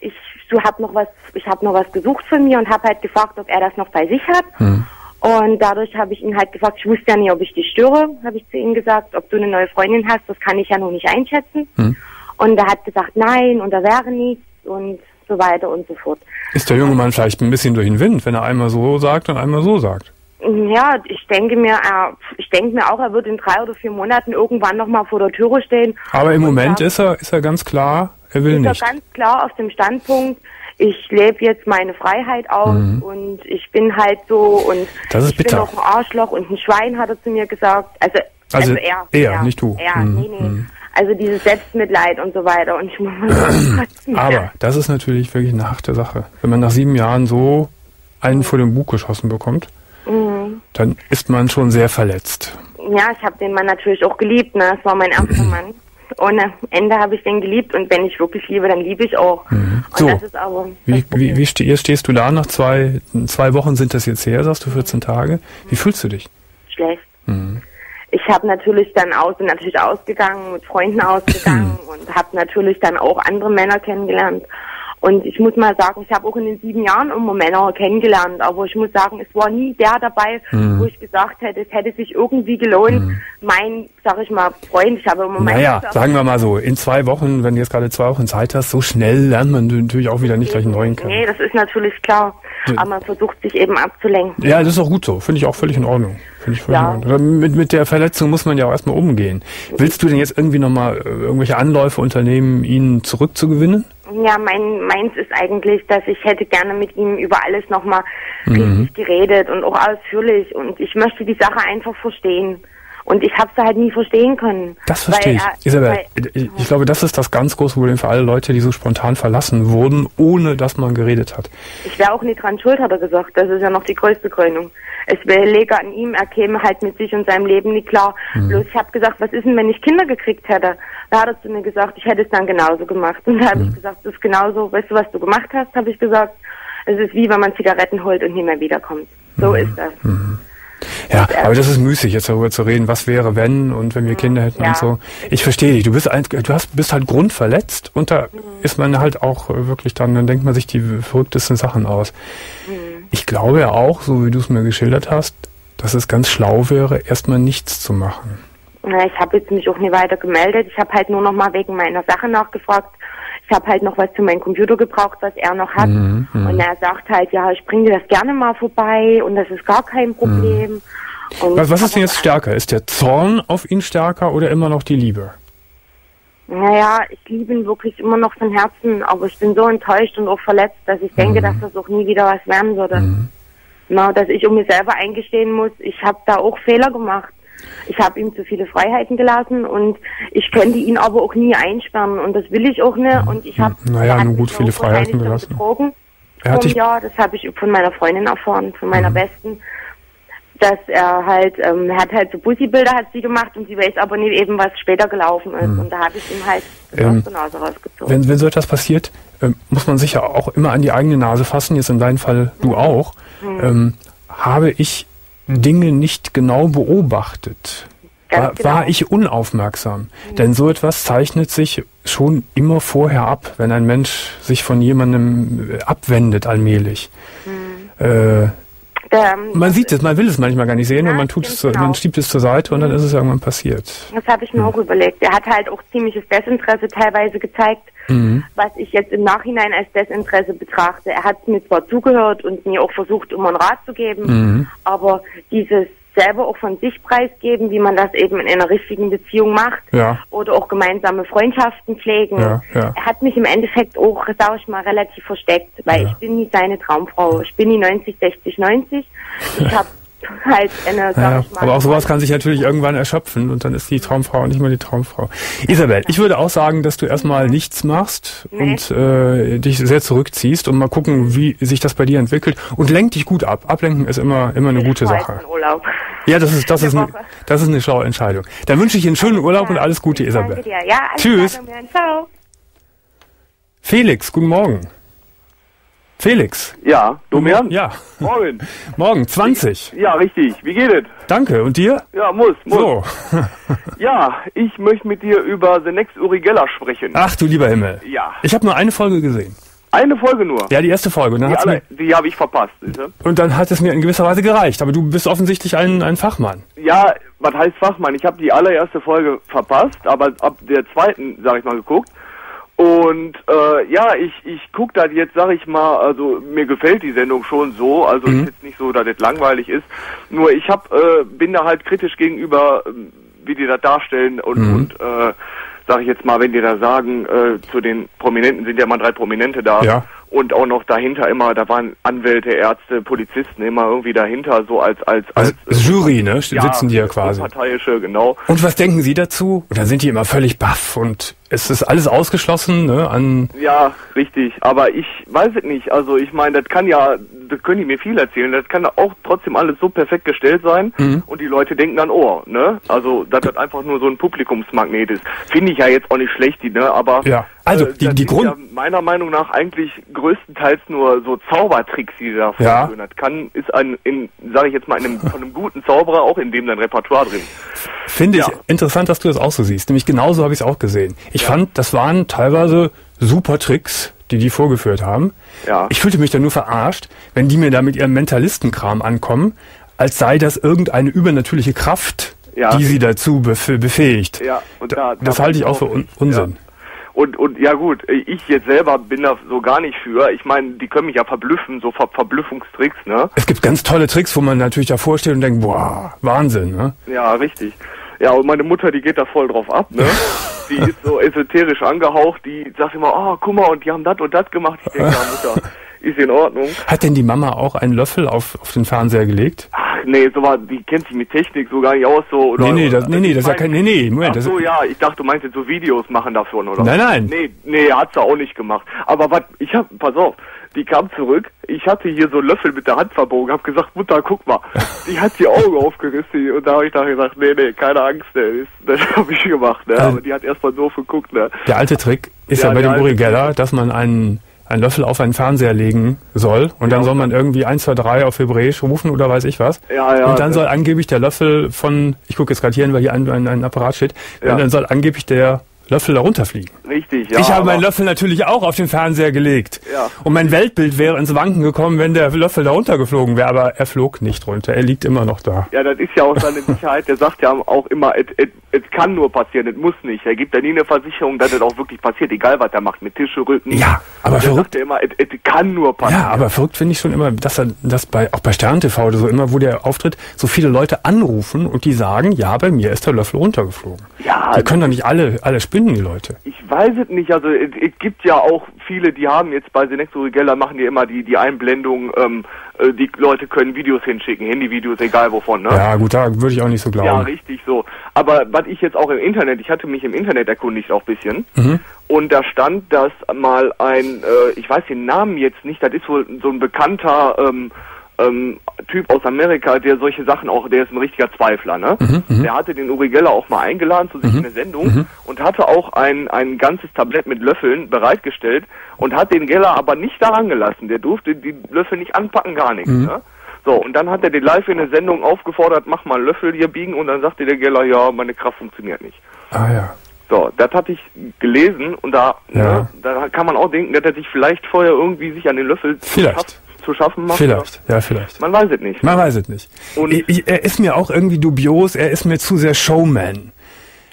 ich du hab noch was, ich habe noch was gesucht von mir und habe halt gefragt, ob er das noch bei sich hat. Hm. Und dadurch habe ich ihn halt gefragt, ich wusste ja nicht, ob ich dich störe, habe ich zu ihm gesagt, ob du eine neue Freundin hast, das kann ich ja noch nicht einschätzen. Hm. Und er hat gesagt, nein, und da wäre nichts und so weiter und so fort. Ist der junge Mann vielleicht ein bisschen durch den Wind, wenn er einmal so sagt und einmal so sagt? Ja, ich denke mir, er, ich denke mir auch, er wird in drei oder vier Monaten irgendwann nochmal vor der Türe stehen. Aber im Moment ist er, ist er ganz klar, er will ist nicht. Ist er ganz klar auf dem Standpunkt, ich lebe jetzt meine Freiheit aus mhm. und ich bin halt so und ich bitter. bin auch ein Arschloch und ein Schwein, hat er zu mir gesagt. Also, also, also er, er, er, nicht du. Er, mhm. nee, nee. Mhm. Also dieses Selbstmitleid und so weiter. Und ich muss mal Aber das ist natürlich wirklich eine harte Sache. Wenn man nach sieben Jahren so einen vor den Bug geschossen bekommt, mhm. dann ist man schon sehr verletzt. Ja, ich habe den Mann natürlich auch geliebt. Ne? Das war mein erster Mann ohne Ende habe ich den geliebt und wenn ich wirklich liebe, dann liebe ich auch. Mhm. So, wie, wie, wie stehst, stehst du da nach zwei, zwei Wochen sind das jetzt her, sagst du 14 Tage? Wie fühlst du dich? Schlecht. Mhm. Ich habe natürlich dann aus, bin natürlich ausgegangen, mit Freunden ausgegangen und habe natürlich dann auch andere Männer kennengelernt und ich muss mal sagen, ich habe auch in den sieben Jahren immer Männer kennengelernt, aber ich muss sagen, es war nie der dabei, mhm. wo ich gesagt hätte, es hätte sich irgendwie gelohnt, mhm. mein, sag ich mal, Freund, ich habe immer meinen... Naja, sagen wir mal so, in zwei Wochen, wenn du jetzt gerade zwei Wochen Zeit hast, so schnell lernt man natürlich auch wieder nicht gleich einen neuen kennen. Nee, das ist natürlich klar, aber man versucht sich eben abzulenken. Ja, das ist auch gut so, finde ich auch völlig in Ordnung. Finde ich völlig ja. in Ordnung. Mit, mit der Verletzung muss man ja auch erstmal umgehen. Willst du denn jetzt irgendwie nochmal äh, irgendwelche Anläufe unternehmen, ihn zurückzugewinnen? Ja, mein, meins ist eigentlich, dass ich hätte gerne mit ihm über alles nochmal mhm. richtig geredet und auch ausführlich und ich möchte die Sache einfach verstehen. Und ich habe es halt nie verstehen können. Das verstehe ich. Er, Isabel, weil, ich, ich glaube, das ist das ganz große Problem für alle Leute, die so spontan verlassen wurden, ohne dass man geredet hat. Ich wäre auch nicht dran schuld, hat er gesagt. Das ist ja noch die größte Krönung. Es läge an ihm, er käme halt mit sich und seinem Leben nicht klar. Mhm. Bloß ich habe gesagt, was ist denn, wenn ich Kinder gekriegt hätte? Da hat er zu mir gesagt, ich hätte es dann genauso gemacht. Und da habe mhm. ich gesagt, das ist genauso, weißt du, was du gemacht hast, habe ich gesagt. Es ist wie, wenn man Zigaretten holt und nie mehr wiederkommt. So mhm. ist das. Ja, aber das ist müßig, jetzt darüber zu reden, was wäre, wenn und wenn wir Kinder hätten ja. und so. Ich verstehe dich. Du bist ein, du hast, bist halt grundverletzt und da mhm. ist man halt auch wirklich dann, dann denkt man sich die verrücktesten Sachen aus. Mhm. Ich glaube ja auch, so wie du es mir geschildert hast, dass es ganz schlau wäre, erstmal nichts zu machen. Na, ich habe jetzt mich auch nie weiter gemeldet. Ich habe halt nur noch mal wegen meiner Sache nachgefragt. Ich habe halt noch was zu meinem Computer gebraucht, was er noch hat. Mhm, mhm. und er sagt halt, ja, ich bringe dir das gerne mal vorbei und das ist gar kein Problem. Mhm. Was, was ist denn jetzt stärker? Ist der Zorn auf ihn stärker oder immer noch die Liebe? Naja, ich liebe ihn wirklich immer noch von Herzen, aber ich bin so enttäuscht und auch verletzt, dass ich denke, mhm. dass das auch nie wieder was werden würde. Mhm. Na, dass ich um mir selber eingestehen muss, ich habe da auch Fehler gemacht. Ich habe ihm zu viele Freiheiten gelassen und ich könnte ihn aber auch nie einsperren und das will ich auch nicht. Und ich habe naja, nur gut viele Freiheiten gelassen. Betrogen. Er hat ja, das habe ich von meiner Freundin erfahren, von meiner mhm. besten dass er halt, ähm, er hat halt so Bussi-Bilder hat sie gemacht und sie weiß aber nicht eben, was später gelaufen ist. Mhm. Und da habe ich ihm halt ähm, aus der Nase rausgezogen. Wenn, wenn so etwas passiert, ähm, muss man sich ja auch immer an die eigene Nase fassen, jetzt in deinem Fall du mhm. auch. Mhm. Ähm, habe ich Dinge nicht genau beobachtet? War, genau. war, ich unaufmerksam? Mhm. Denn so etwas zeichnet sich schon immer vorher ab, wenn ein Mensch sich von jemandem äh, abwendet allmählich. Mhm. Äh, Der, Man sieht es, man will es manchmal gar nicht sehen Ja, und man tut es, genau. man schiebt es zur Seite und dann ist es irgendwann passiert. Das habe ich mir auch überlegt. Er hat halt auch ziemliches Desinteresse teilweise gezeigt, Mhm. was ich jetzt im Nachhinein als Desinteresse betrachte. Er hat mir zwar zugehört und mir auch versucht, um einen Rat zu geben, Mhm. aber dieses selber auch von sich preisgeben, wie man das eben in einer richtigen Beziehung macht Ja. oder auch gemeinsame Freundschaften pflegen. Ja, ja. Er hat mich im Endeffekt auch, sag ich mal, relativ versteckt, weil ich bin nie seine Traumfrau. Ich bin die 90, 60, 90. Ich habe halt Ja, aber auch sowas kann sich natürlich irgendwann erschöpfen und dann ist die Traumfrau nicht mehr die Traumfrau. Isabel, ich würde auch sagen, dass du erstmal nichts machst Nee. und äh, dich sehr zurückziehst und mal gucken, wie sich das bei dir entwickelt und lenk dich gut ab. Ablenken ist immer immer eine gute Ich weiß, Sache. Urlaub. Ja, das ist das ist Eine das ist eine schlaue Entscheidung. Dann wünsche ich einen schönen Urlaub und alles Gute, Isabel. Ja, alles Tschüss. Felix, guten Morgen. Felix. Ja, Domian? Ja, Morgen. morgen 20. Ja, richtig. Wie geht es? Danke. Und dir? Ja, muss, muss. So. Ja, ich möchte mit dir über The Next Uri Geller sprechen. Ach du lieber Himmel. Ja. Ich habe nur eine Folge gesehen. Eine Folge nur. Ja, die erste Folge. Und dann, die alle, die habe ich verpasst. du? und dann hat es mir in gewisser Weise gereicht. Aber du bist offensichtlich ein, ein Fachmann. Ja, was heißt Fachmann? Ich habe die allererste Folge verpasst, aber ab der zweiten, sag ich mal, geguckt. Und äh, ja, ich ich guck da jetzt, sag ich mal, also mir gefällt die Sendung schon so, also Mhm. ist jetzt nicht so, dass das langweilig ist. Nur ich hab, äh, bin da halt kritisch gegenüber, ähm, wie die das darstellen und Mhm. und äh, sag ich jetzt mal, wenn die da sagen, äh, zu den Prominenten sind ja mal drei Prominente da Ja. und auch noch dahinter immer, da waren Anwälte, Ärzte, Polizisten immer irgendwie dahinter, so als als als Also Jury, ne? Sitzen die ja quasi. Parteiische, genau. Und was denken Sie dazu? Oder sind die immer völlig baff und es ist alles ausgeschlossen, ne? An Ja, richtig. Aber ich weiß es nicht. Also ich meine, das kann ja, das können die mir viel erzählen. Das kann auch trotzdem alles so perfekt gestellt sein. Mhm. Und die Leute denken dann, oh, ne? Also, dass das einfach nur so ein Publikumsmagnet ist. Finde ich ja jetzt auch nicht schlecht, die, ne? Aber Ja. Also, die- das die Grund- ja meiner Meinung nach eigentlich größtenteils nur so Zaubertricks, die da Ja. vorführen. Das kann, ist ein, in, sage ich jetzt mal, in einem, von einem guten Zauberer auch in dem sein Repertoire drin. finde ich Ja. interessant, dass du das auch so siehst. Nämlich genauso habe ich es auch gesehen. Ich fand, das waren teilweise super Tricks, die die vorgeführt haben. Ja. Ich fühlte mich dann nur verarscht, wenn die mir da mit ihrem Mentalistenkram ankommen, als sei das irgendeine übernatürliche Kraft, Ja. die sie dazu bef befähigt. Ja, und Da- da, das da halte ich auch für Un. Unsinn. Ja. Und, und ja gut, ich jetzt selber bin da so gar nicht für. Ich meine, die können mich ja verblüffen, so Ver Verblüffungstricks, ne? Es gibt ganz tolle Tricks, wo man natürlich davor steht und denkt, boah, Wahnsinn, ne? Ja, richtig. Ja, und meine Mutter, die geht da voll drauf ab, ne? Die ist so esoterisch angehaucht, die sagt immer, oh, guck mal, und die haben das und das gemacht. Ich denke, ja, Mutter, ist in Ordnung. Hat denn die Mama auch einen Löffel auf, auf den Fernseher gelegt? Ach nee, so war, die kennt sich mit Technik so gar nicht aus, so, oder? Nee, nee, das- nee, nee, das ist ja kein- nee, nee, Moment, Ach so, ja, ich dachte, du meinst jetzt so Videos machen davon, oder? Nein, nein. Nee, nee, hat sie auch nicht gemacht. Aber was, ich hab, pass auf, die kam zurück, ich hatte hier so einen Löffel mit der Hand verbogen, hab gesagt, Mutter, guck mal. Die hat die Augen aufgerissen und da habe ich dann gesagt, nee, nee, keine Angst, ne, das, habe ich gemacht, ne, Also- aber die hat erstmal so geguckt, ne. Der alte Trick ist ja, Ja, bei dem Uri Geller, dass man einen, einen Löffel auf einen Fernseher legen soll und dann Ja. soll man irgendwie 1, 2, 3 auf Hebräisch rufen oder weiß ich was. Ja, ja, und dann soll angeblich der Löffel von, ich gucke jetzt gerade hier hin, weil hier ein, ein, ein Apparat steht, Ja. und dann soll angeblich der Löffel da runterfliegen. Richtig, ja. ich habe meinen Löffel natürlich auch auf den Fernseher gelegt. Ja. Und mein Weltbild wäre ins Wanken gekommen, wenn der Löffel da runtergeflogen wäre, aber er flog nicht runter. Er liegt immer noch da. Ja, das ist ja auch seine Sicherheit. Der sagt ja auch immer, es- kann nur passieren, es muss nicht. Er gibt ja nie eine Versicherung, dass es auch wirklich passiert, egal was er macht, mit Tische, Rücken. Ja, aber der verrückt. sagt ja immer, es kann nur passieren. Ja, aber verrückt finde ich schon immer, dass er, dass bei, auch bei Stern TV oder so immer, wo der auftritt, so viele Leute anrufen und die sagen, ja, bei mir ist der Löffel runtergeflogen. Ja, Die können doch nicht alle, alle spinnen, die Leute. Ich weiß es nicht, also es, gibt ja auch viele, die haben jetzt bei Senexo Regella machen die immer die, die Einblendung, ähm, äh, die Leute können Videos hinschicken, Handyvideos, egal wovon, ne? Ja, gut, da würde ich auch nicht so Ja, glauben. richtig so. Aber was ich jetzt auch im Internet, ich hatte mich im Internet erkundigt auch ein bisschen. Mhm. Und da stand, dass mal ein, äh, ich weiß den Namen jetzt nicht, das ist wohl so ein bekannter ähm, ähm, Typ aus Amerika, der solche Sachen auch, der ist ein richtiger Zweifler, ne? Mhm, Der hatte den Uri Geller auch mal eingeladen zu sich in eine Sendung und hatte auch ein, ein ganzes Tablett mit Löffeln bereitgestellt und hat den Geller aber nicht daran gelassen. Der durfte die Löffel nicht anpacken, gar nichts, Mhm. ne? So, und dann hat er den live in der Sendung aufgefordert, mach mal einen Löffel hier biegen und dann sagte der Geller, ja, meine Kraft funktioniert nicht. Ah ja. So, das hatte ich gelesen und da, Ja. ne, da kann man auch denken, dass er sich vielleicht vorher irgendwie sich an den Löffel Vielleicht. Schaft, zu schaffen macht. Vielleicht, ja, vielleicht. Man weiß es nicht. Man weiß es nicht. Und- ich, ich, er ist mir auch irgendwie dubios, er ist mir zu sehr Showman.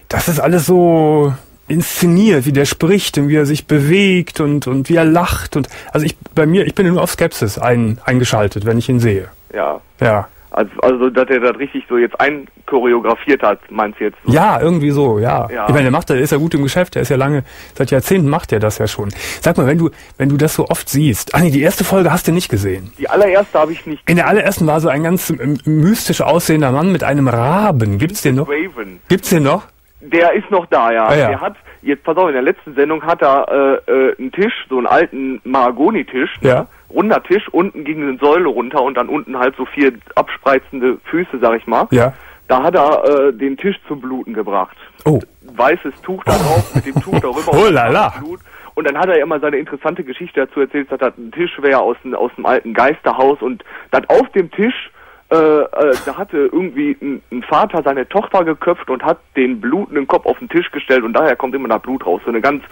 Das ist alles so inszeniert, wie der spricht und wie er sich bewegt und, und wie er lacht und also ich bei mir, ich bin nur auf Skepsis ein, eingeschaltet, wenn ich ihn sehe. Ja. Ja. Also, also dass er das richtig so jetzt einchoreografiert hat, meinst du jetzt? So? Ja, irgendwie so, ja. Ja. Ich meine, der macht, der ist ja gut im Geschäft, der ist ja lange, seit Jahrzehnten macht er das ja schon. Sag mal, wenn du, wenn du das so oft siehst, ah nee, die erste Folge hast du nicht gesehen. Die allererste habe ich nicht. In der allerersten war so ein ganz mystisch aussehender Mann mit einem Raben. Gibt's den noch? Raven. Gibt's den noch? Der ist noch da, ja. Ah, ja. Der hat, jetzt pass auf, in der letzten Sendung hat er äh, äh, einen Tisch, so einen alten Mahagoni-Tisch, ne? Ja. Runder Tisch, unten ging eine Säule runter und dann unten halt so vier abspreizende Füße, sag ich mal. Ja. Da hat er äh, den Tisch zum Bluten gebracht. Oh. Weißes Tuch da drauf, mit dem Tuch darüber. Oh la la. Blut. Und dann hat er immer seine interessante Geschichte dazu erzählt, dass das ein Tisch wäre aus, dem- aus dem alten Geisterhaus und dass auf dem Tisch äh, äh, da hatte irgendwie ein, ein Vater seine Tochter geköpft und hat den blutenden Kopf auf den Tisch gestellt und daher kommt immer da Blut raus. So eine ganz,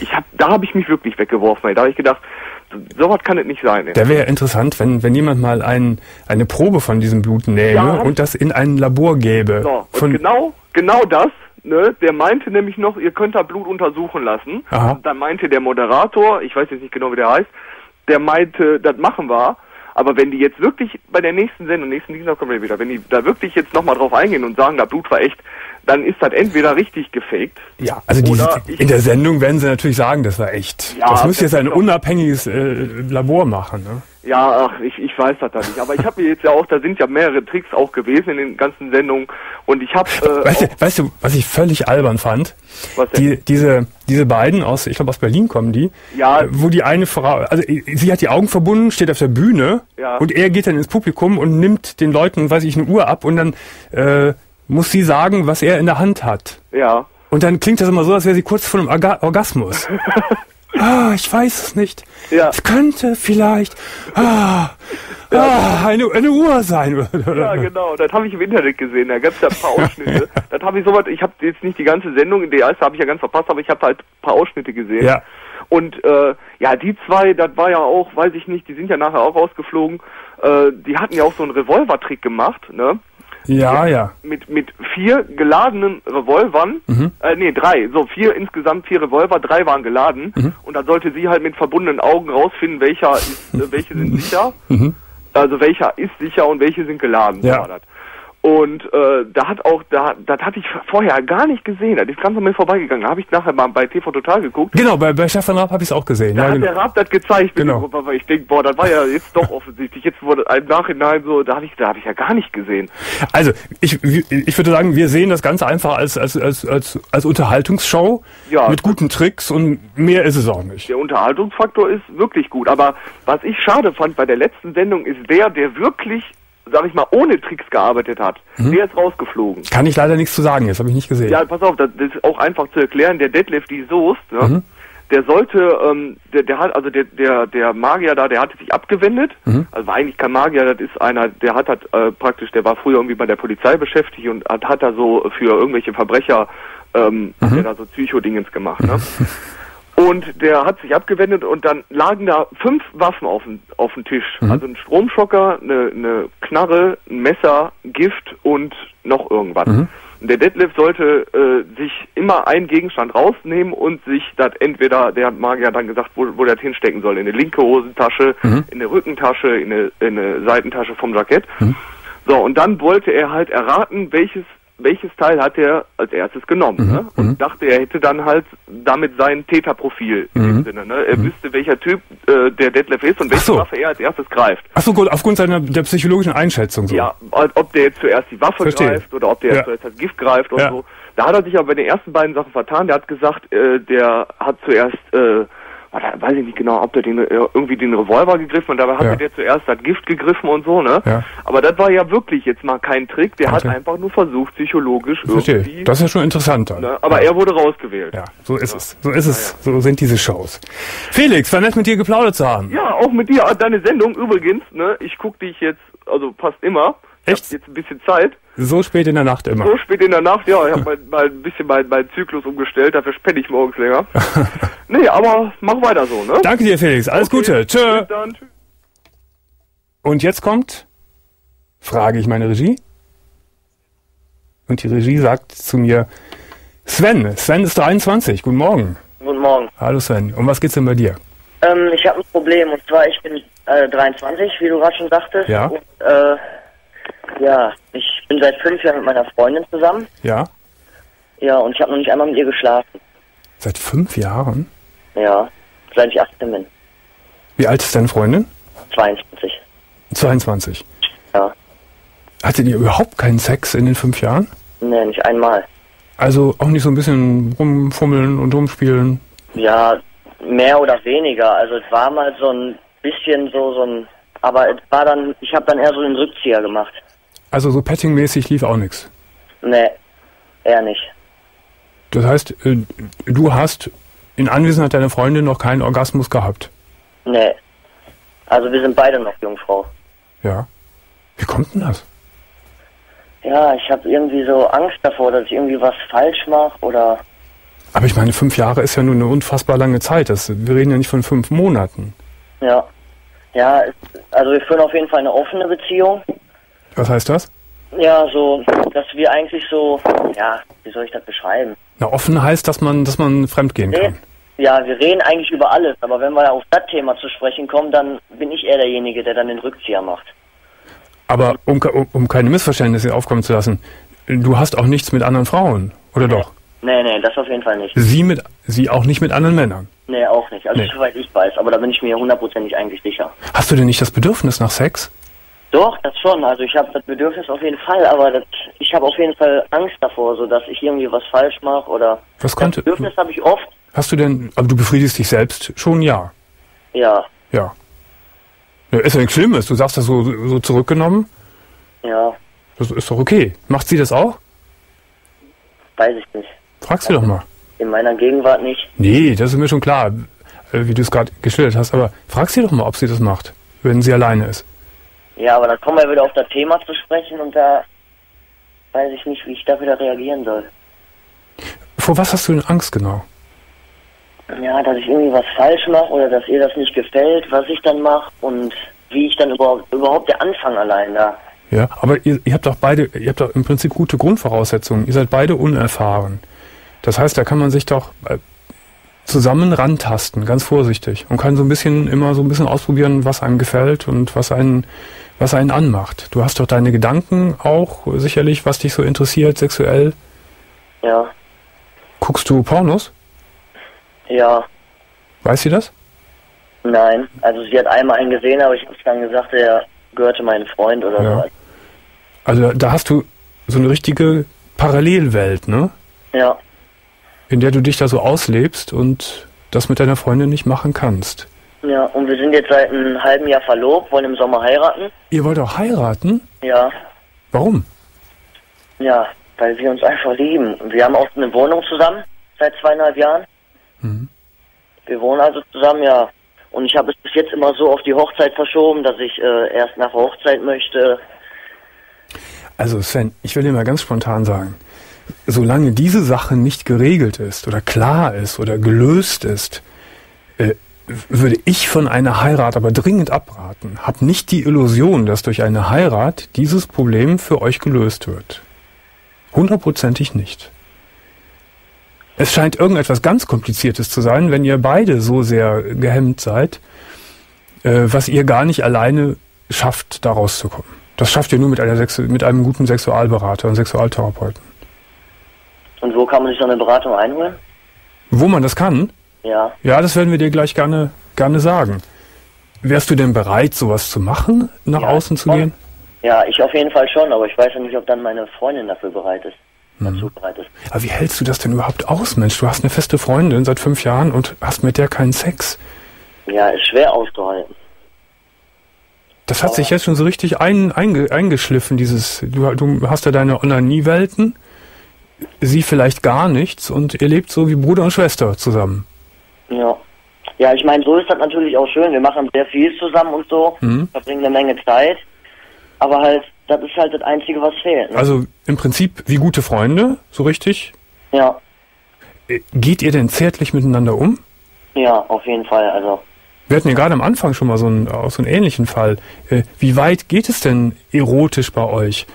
ich hab, da habe ich mich wirklich weggeworfen. Ey. Da habe ich gedacht, sowas kann es nicht sein. Ey. Der wäre interessant, wenn, wenn jemand mal ein, eine Probe von diesem Blut nähme Ja. und das in ein Labor gäbe. So, und von, genau, genau das, ne, der meinte nämlich noch, ihr könnt da Blut untersuchen lassen. Aha. Dann meinte der Moderator, ich weiß jetzt nicht genau, wie der heißt, der meinte, das machen wir. Aber wenn die jetzt wirklich bei der nächsten Sendung, nächsten Dienstag kommen wir wieder, wenn die da wirklich jetzt nochmal drauf eingehen und sagen, das Blut war echt, dann ist das entweder richtig gefaked. ja, also die, in der Sendung werden sie natürlich sagen, das war echt. Ja, das müsste jetzt ein unabhängiges äh, Labor machen. Ne? Ja, ach, ich, ich weiß das da nicht. Aber ich habe mir jetzt ja auch, da sind ja mehrere Tricks auch gewesen in den ganzen Sendungen. Und ich habe... Äh, Weißt, du, weißt du, was ich völlig albern fand? Was denn? Die, diese, diese beiden aus, ich glaube aus Berlin kommen die, Ja. äh, wo die eine Frau, also äh, sie hat die Augen verbunden, steht auf der Bühne Ja. und er geht dann ins Publikum und nimmt den Leuten, weiß ich, eine Uhr ab und dann äh, muss sie sagen, was er in der Hand hat. ja. Und dann klingt das immer so, als wäre sie kurz vor einem Orga Orgasmus. ah, ich weiß es nicht. Ja. Es könnte vielleicht ah, ah, eine, eine Uhr sein. Ja, genau. Das habe ich im Internet gesehen. Da gab es ja ein paar Ausschnitte. das habe ich soweit, ich habe jetzt nicht die ganze Sendung, in der erste habe ich ja ganz verpasst, aber ich habe halt ein paar Ausschnitte gesehen. Ja. Und äh, ja, die zwei, das war ja auch, weiß ich nicht, die sind ja nachher auch rausgeflogen. Äh, die hatten ja auch so einen Revolvertrick gemacht, ne? Ja, ja. Mit mit vier geladenen Revolvern, Mhm. äh, nee, drei, so vier insgesamt vier Revolver, drei waren geladen Mhm. und dann sollte sie halt mit verbundenen Augen rausfinden, welcher ist, äh, welche sind sicher. Mhm. Also welcher ist sicher und welche sind geladen. Ja. so war das. Und äh, da hat auch, da, das hatte ich vorher gar nicht gesehen. Das ist ganz an mir vorbeigegangen. Da habe ich nachher mal bei TV Total geguckt. Genau, bei, bei Stefan Raab habe ich es auch gesehen. Da ja, hat genau. der Raab das gezeigt. Genau. dem Revolver. Ich denke, boah, das war ja jetzt doch offensichtlich. Jetzt wurde im Nachhinein so, da habe ich, da habe ich ja gar nicht gesehen. Also ich, ich würde sagen, wir sehen das Ganze einfach als, als, als, als, als Unterhaltungsshow Ja. mit guten Tricks und mehr ist es auch nicht. Der Unterhaltungsfaktor ist wirklich gut. Aber was ich schade fand bei der letzten Sendung ist der, der wirklich, sag ich mal, ohne Tricks gearbeitet hat. Mhm. Der ist rausgeflogen. Kann ich leider nichts zu sagen, jetzt habe ich nicht gesehen. Ja, pass auf, das, das ist auch einfach zu erklären. Der Detlef die Soest, ne, Mhm. der sollte, ähm, der, der hat, also der, der, der Magier da, der hatte sich abgewendet. Mhm. Also war eigentlich kein Magier, das ist einer, der hat halt äh, praktisch, der war früher irgendwie bei der Polizei beschäftigt und hat, hat da so für irgendwelche Verbrecher, ähm, Mhm. hat der da so Psychodingens gemacht, ne? Und der hat sich abgewendet und dann lagen da fünf Waffen auf dem, auf dem Tisch. Mhm. Also ein Stromschocker, eine, eine Knarre, ein Messer, Gift und noch irgendwas. Mhm. Der Detlef sollte äh, sich immer einen Gegenstand rausnehmen und sich das entweder, der hat Magier dann gesagt, wo, wo der das hinstecken soll, in eine linke Hosentasche, Mhm. in eine Rückentasche, in eine, in eine Seitentasche vom Jackett. So, und dann wollte er halt erraten, welches welches Teil hat er als erstes genommen Mhm. ne? und dachte, er hätte dann halt damit sein Täterprofil in Mhm. dem Sinne. Ne? Er wüsste, welcher Typ äh, der Detlef ist und welche so. Waffe er als erstes greift. Achso, gut, aufgrund seiner der psychologischen Einschätzung so. Ja, ob der jetzt zuerst die Waffe Verstehe. greift oder ob der Ja. zuerst das Gift greift und Ja. so. Da hat er sich aber bei den ersten beiden Sachen vertan. Der hat gesagt, äh, der hat zuerst, äh, warte, weiß ich nicht genau, ob der den, äh, irgendwie den Revolver gegriffen und dabei hat Ja. der zuerst das Gift gegriffen und so, ne? Ja. Aber das war ja wirklich jetzt mal kein Trick. Der hat Okay. einfach nur versucht, psychologisch Verstehe. irgendwie. Das ist ja schon interessant dann. ne? Aber er wurde rausgewählt. Ja, so ist es. So ist es. So sind diese Shows. Felix, war nett mit dir geplaudert zu haben. Ja, auch mit dir. Deine Sendung übrigens, ne? Ich guck dich jetzt, also fast immer. Echt? jetzt ein bisschen Zeit. So spät in der Nacht immer. So spät in der Nacht, ja, ich habe mal, mal ein bisschen meinen mein Zyklus umgestellt, dafür spenne ich morgens länger. nee, aber mach weiter so, ne? Danke dir, Felix. Alles Okay, Gute. Tschö. Dann. Und jetzt kommt, frage ich meine Regie. Und die Regie sagt zu mir, Sven, Sven ist 23, guten Morgen. Guten Morgen. Hallo Sven, um was geht's denn bei dir? Ähm, ich habe ein Problem und zwar ich bin äh, 23, wie du gerade schon sagtest. Ja. Und, äh, ja, ich bin seit fünf Jahren mit meiner Freundin zusammen. Ja? Ja, und ich habe noch nicht einmal mit ihr geschlafen. Seit fünf Jahren? Ja, seit ich 18 bin. Wie alt ist deine Freundin? 22. 22. Ja. Hattet ihr überhaupt keinen Sex in den fünf Jahren? Nee, nicht einmal. Also auch nicht so ein bisschen rumfummeln und rumspielen? Ja, mehr oder weniger. Also es war mal so ein bisschen so, so ein, aber es war dann, ich habe dann eher so den Rückzieher gemacht. Also so pettingmäßig lief auch nichts. Nee, eher nicht. Das heißt, äh, du hast in Anwesenheit deiner Freundin noch keinen Orgasmus gehabt. Nee. Also wir sind beide noch Jungfrau. Ja. Wie kommt denn das? Ja, ich habe irgendwie so Angst davor, dass ich irgendwie was falsch mache oder Aber ich meine, fünf Jahre ist ja nur eine unfassbar lange Zeit. Das, wir reden ja nicht von fünf Monaten. ja. Ja, also wir führen auf jeden Fall eine offene Beziehung. Was heißt das? Ja, so, dass wir eigentlich so, ja, wie soll ich das beschreiben? Na, offen heißt, dass man, dass man fremdgehen Nee, kann. ja, wir reden eigentlich über alles, aber wenn wir auf das Thema zu sprechen kommen, dann bin ich eher derjenige, der dann den Rückzieher macht. Aber um, um, um keine Missverständnisse aufkommen zu lassen, du hast auch nichts mit anderen Frauen, oder doch? Nee, nee, das auf jeden Fall nicht. Sie mit, sie auch nicht mit anderen Männern. Nee, auch nicht. Also Nee. soweit ich weiß, aber da bin ich mir hundertprozentig eigentlich sicher. Hast du denn nicht das Bedürfnis nach Sex? Doch, das schon. Also ich habe das Bedürfnis auf jeden Fall, aber das, ich habe auf jeden Fall Angst davor, so dass ich irgendwie was falsch mache oder Was könnte, das Bedürfnis habe ich oft. hast du denn, aber du befriedigst dich selbst schon, ja. Ja, Ja. ja ist ja nichts Schlimmes. Du sagst das so, so zurückgenommen. ja, Das ist doch okay. Macht sie das auch? weiß ich nicht. Frag sie doch mal. In meiner Gegenwart nicht. Nee, das ist mir schon klar, äh, wie du es gerade geschildert hast. Aber frag sie doch mal, ob sie das macht, wenn sie alleine ist. Ja, aber dann kommen wir wieder auf das Thema zu sprechen und da weiß ich nicht, wie ich da wieder reagieren soll. Vor was hast du denn Angst genau? Ja, dass ich irgendwie was falsch mache oder dass ihr das nicht gefällt, was ich dann mache und wie ich dann überhaupt überhaupt der Anfang allein da. Ja, aber ihr, ihr habt doch beide, ihr habt doch im Prinzip gute Grundvoraussetzungen. Ihr seid beide unerfahren. Das heißt, da kann man sich doch äh, zusammen rantasten, ganz vorsichtig und kann so ein bisschen immer so ein bisschen ausprobieren, was einem gefällt und was einen was einen anmacht. Du hast doch deine Gedanken auch sicherlich, was dich so interessiert sexuell. Ja, Guckst du Pornos? ja, Weiß sie das? nein. Also sie hat einmal einen gesehen, aber ich habe dann gesagt, er gehörte meinem Freund oder Ja. so. Also da hast du so eine richtige Parallelwelt, ne? Ja, In der du dich da so auslebst und das mit deiner Freundin nicht machen kannst. Ja. Und wir sind jetzt seit einem halben Jahr verlobt, wollen im Sommer heiraten. Ihr wollt auch heiraten? Ja, Warum? ja, weil wir uns einfach lieben. Wir haben auch eine Wohnung zusammen seit zweieinhalb Jahren. Mhm. Wir wohnen also zusammen, ja. Und ich habe es bis jetzt immer so auf die Hochzeit verschoben, dass ich äh, erst nach der Hochzeit möchte. Also Sven, ich will dir mal ganz spontan sagen, solange diese Sache nicht geregelt ist oder klar ist oder gelöst ist, würde ich von einer Heirat aber dringend abraten. Hab nicht die Illusion, dass durch eine Heirat dieses Problem für euch gelöst wird. Hundertprozentig nicht. Es scheint irgendetwas ganz Kompliziertes zu sein, wenn ihr beide so sehr gehemmt seid, äh, was ihr gar nicht alleine schafft, da rauszukommen. Das schafft ihr nur mit, einer Sexu mit einem guten Sexualberater und Sexualtherapeuten. Und wo kann man sich so eine Beratung einholen? Wo man das kann, Ja, ja, das werden wir dir gleich gerne, gerne sagen. Wärst du denn bereit, sowas zu machen, nach Ja, außen zu gehen? ja, ich auf jeden Fall schon, aber ich weiß ja nicht, ob dann meine Freundin dafür bereit ist. Mhm. Dazu bereit ist. Aber wie hältst du das denn überhaupt aus, Mensch? Du hast eine feste Freundin seit fünf Jahren und hast mit der keinen Sex. Ja, ist schwer auszuhalten. Das hat sich jetzt schon so richtig ein, einge, eingeschliffen, dieses, du, du hast ja deine Onanie-Welten, sie vielleicht gar nichts und ihr lebt so wie Bruder und Schwester zusammen. Ja. Ja, ich meine, so ist das natürlich auch schön. Wir machen sehr viel zusammen und so, Mhm. verbringen eine Menge Zeit. Aber halt, das ist halt das Einzige, was fehlt. Ne? Also im Prinzip wie gute Freunde, so richtig. ja, Äh, Geht ihr denn zärtlich miteinander um? ja, auf jeden Fall. Also, Wir hatten ja gerade am Anfang schon mal so einen, auch so einen ähnlichen Fall. Äh, wie weit geht es denn erotisch bei euch?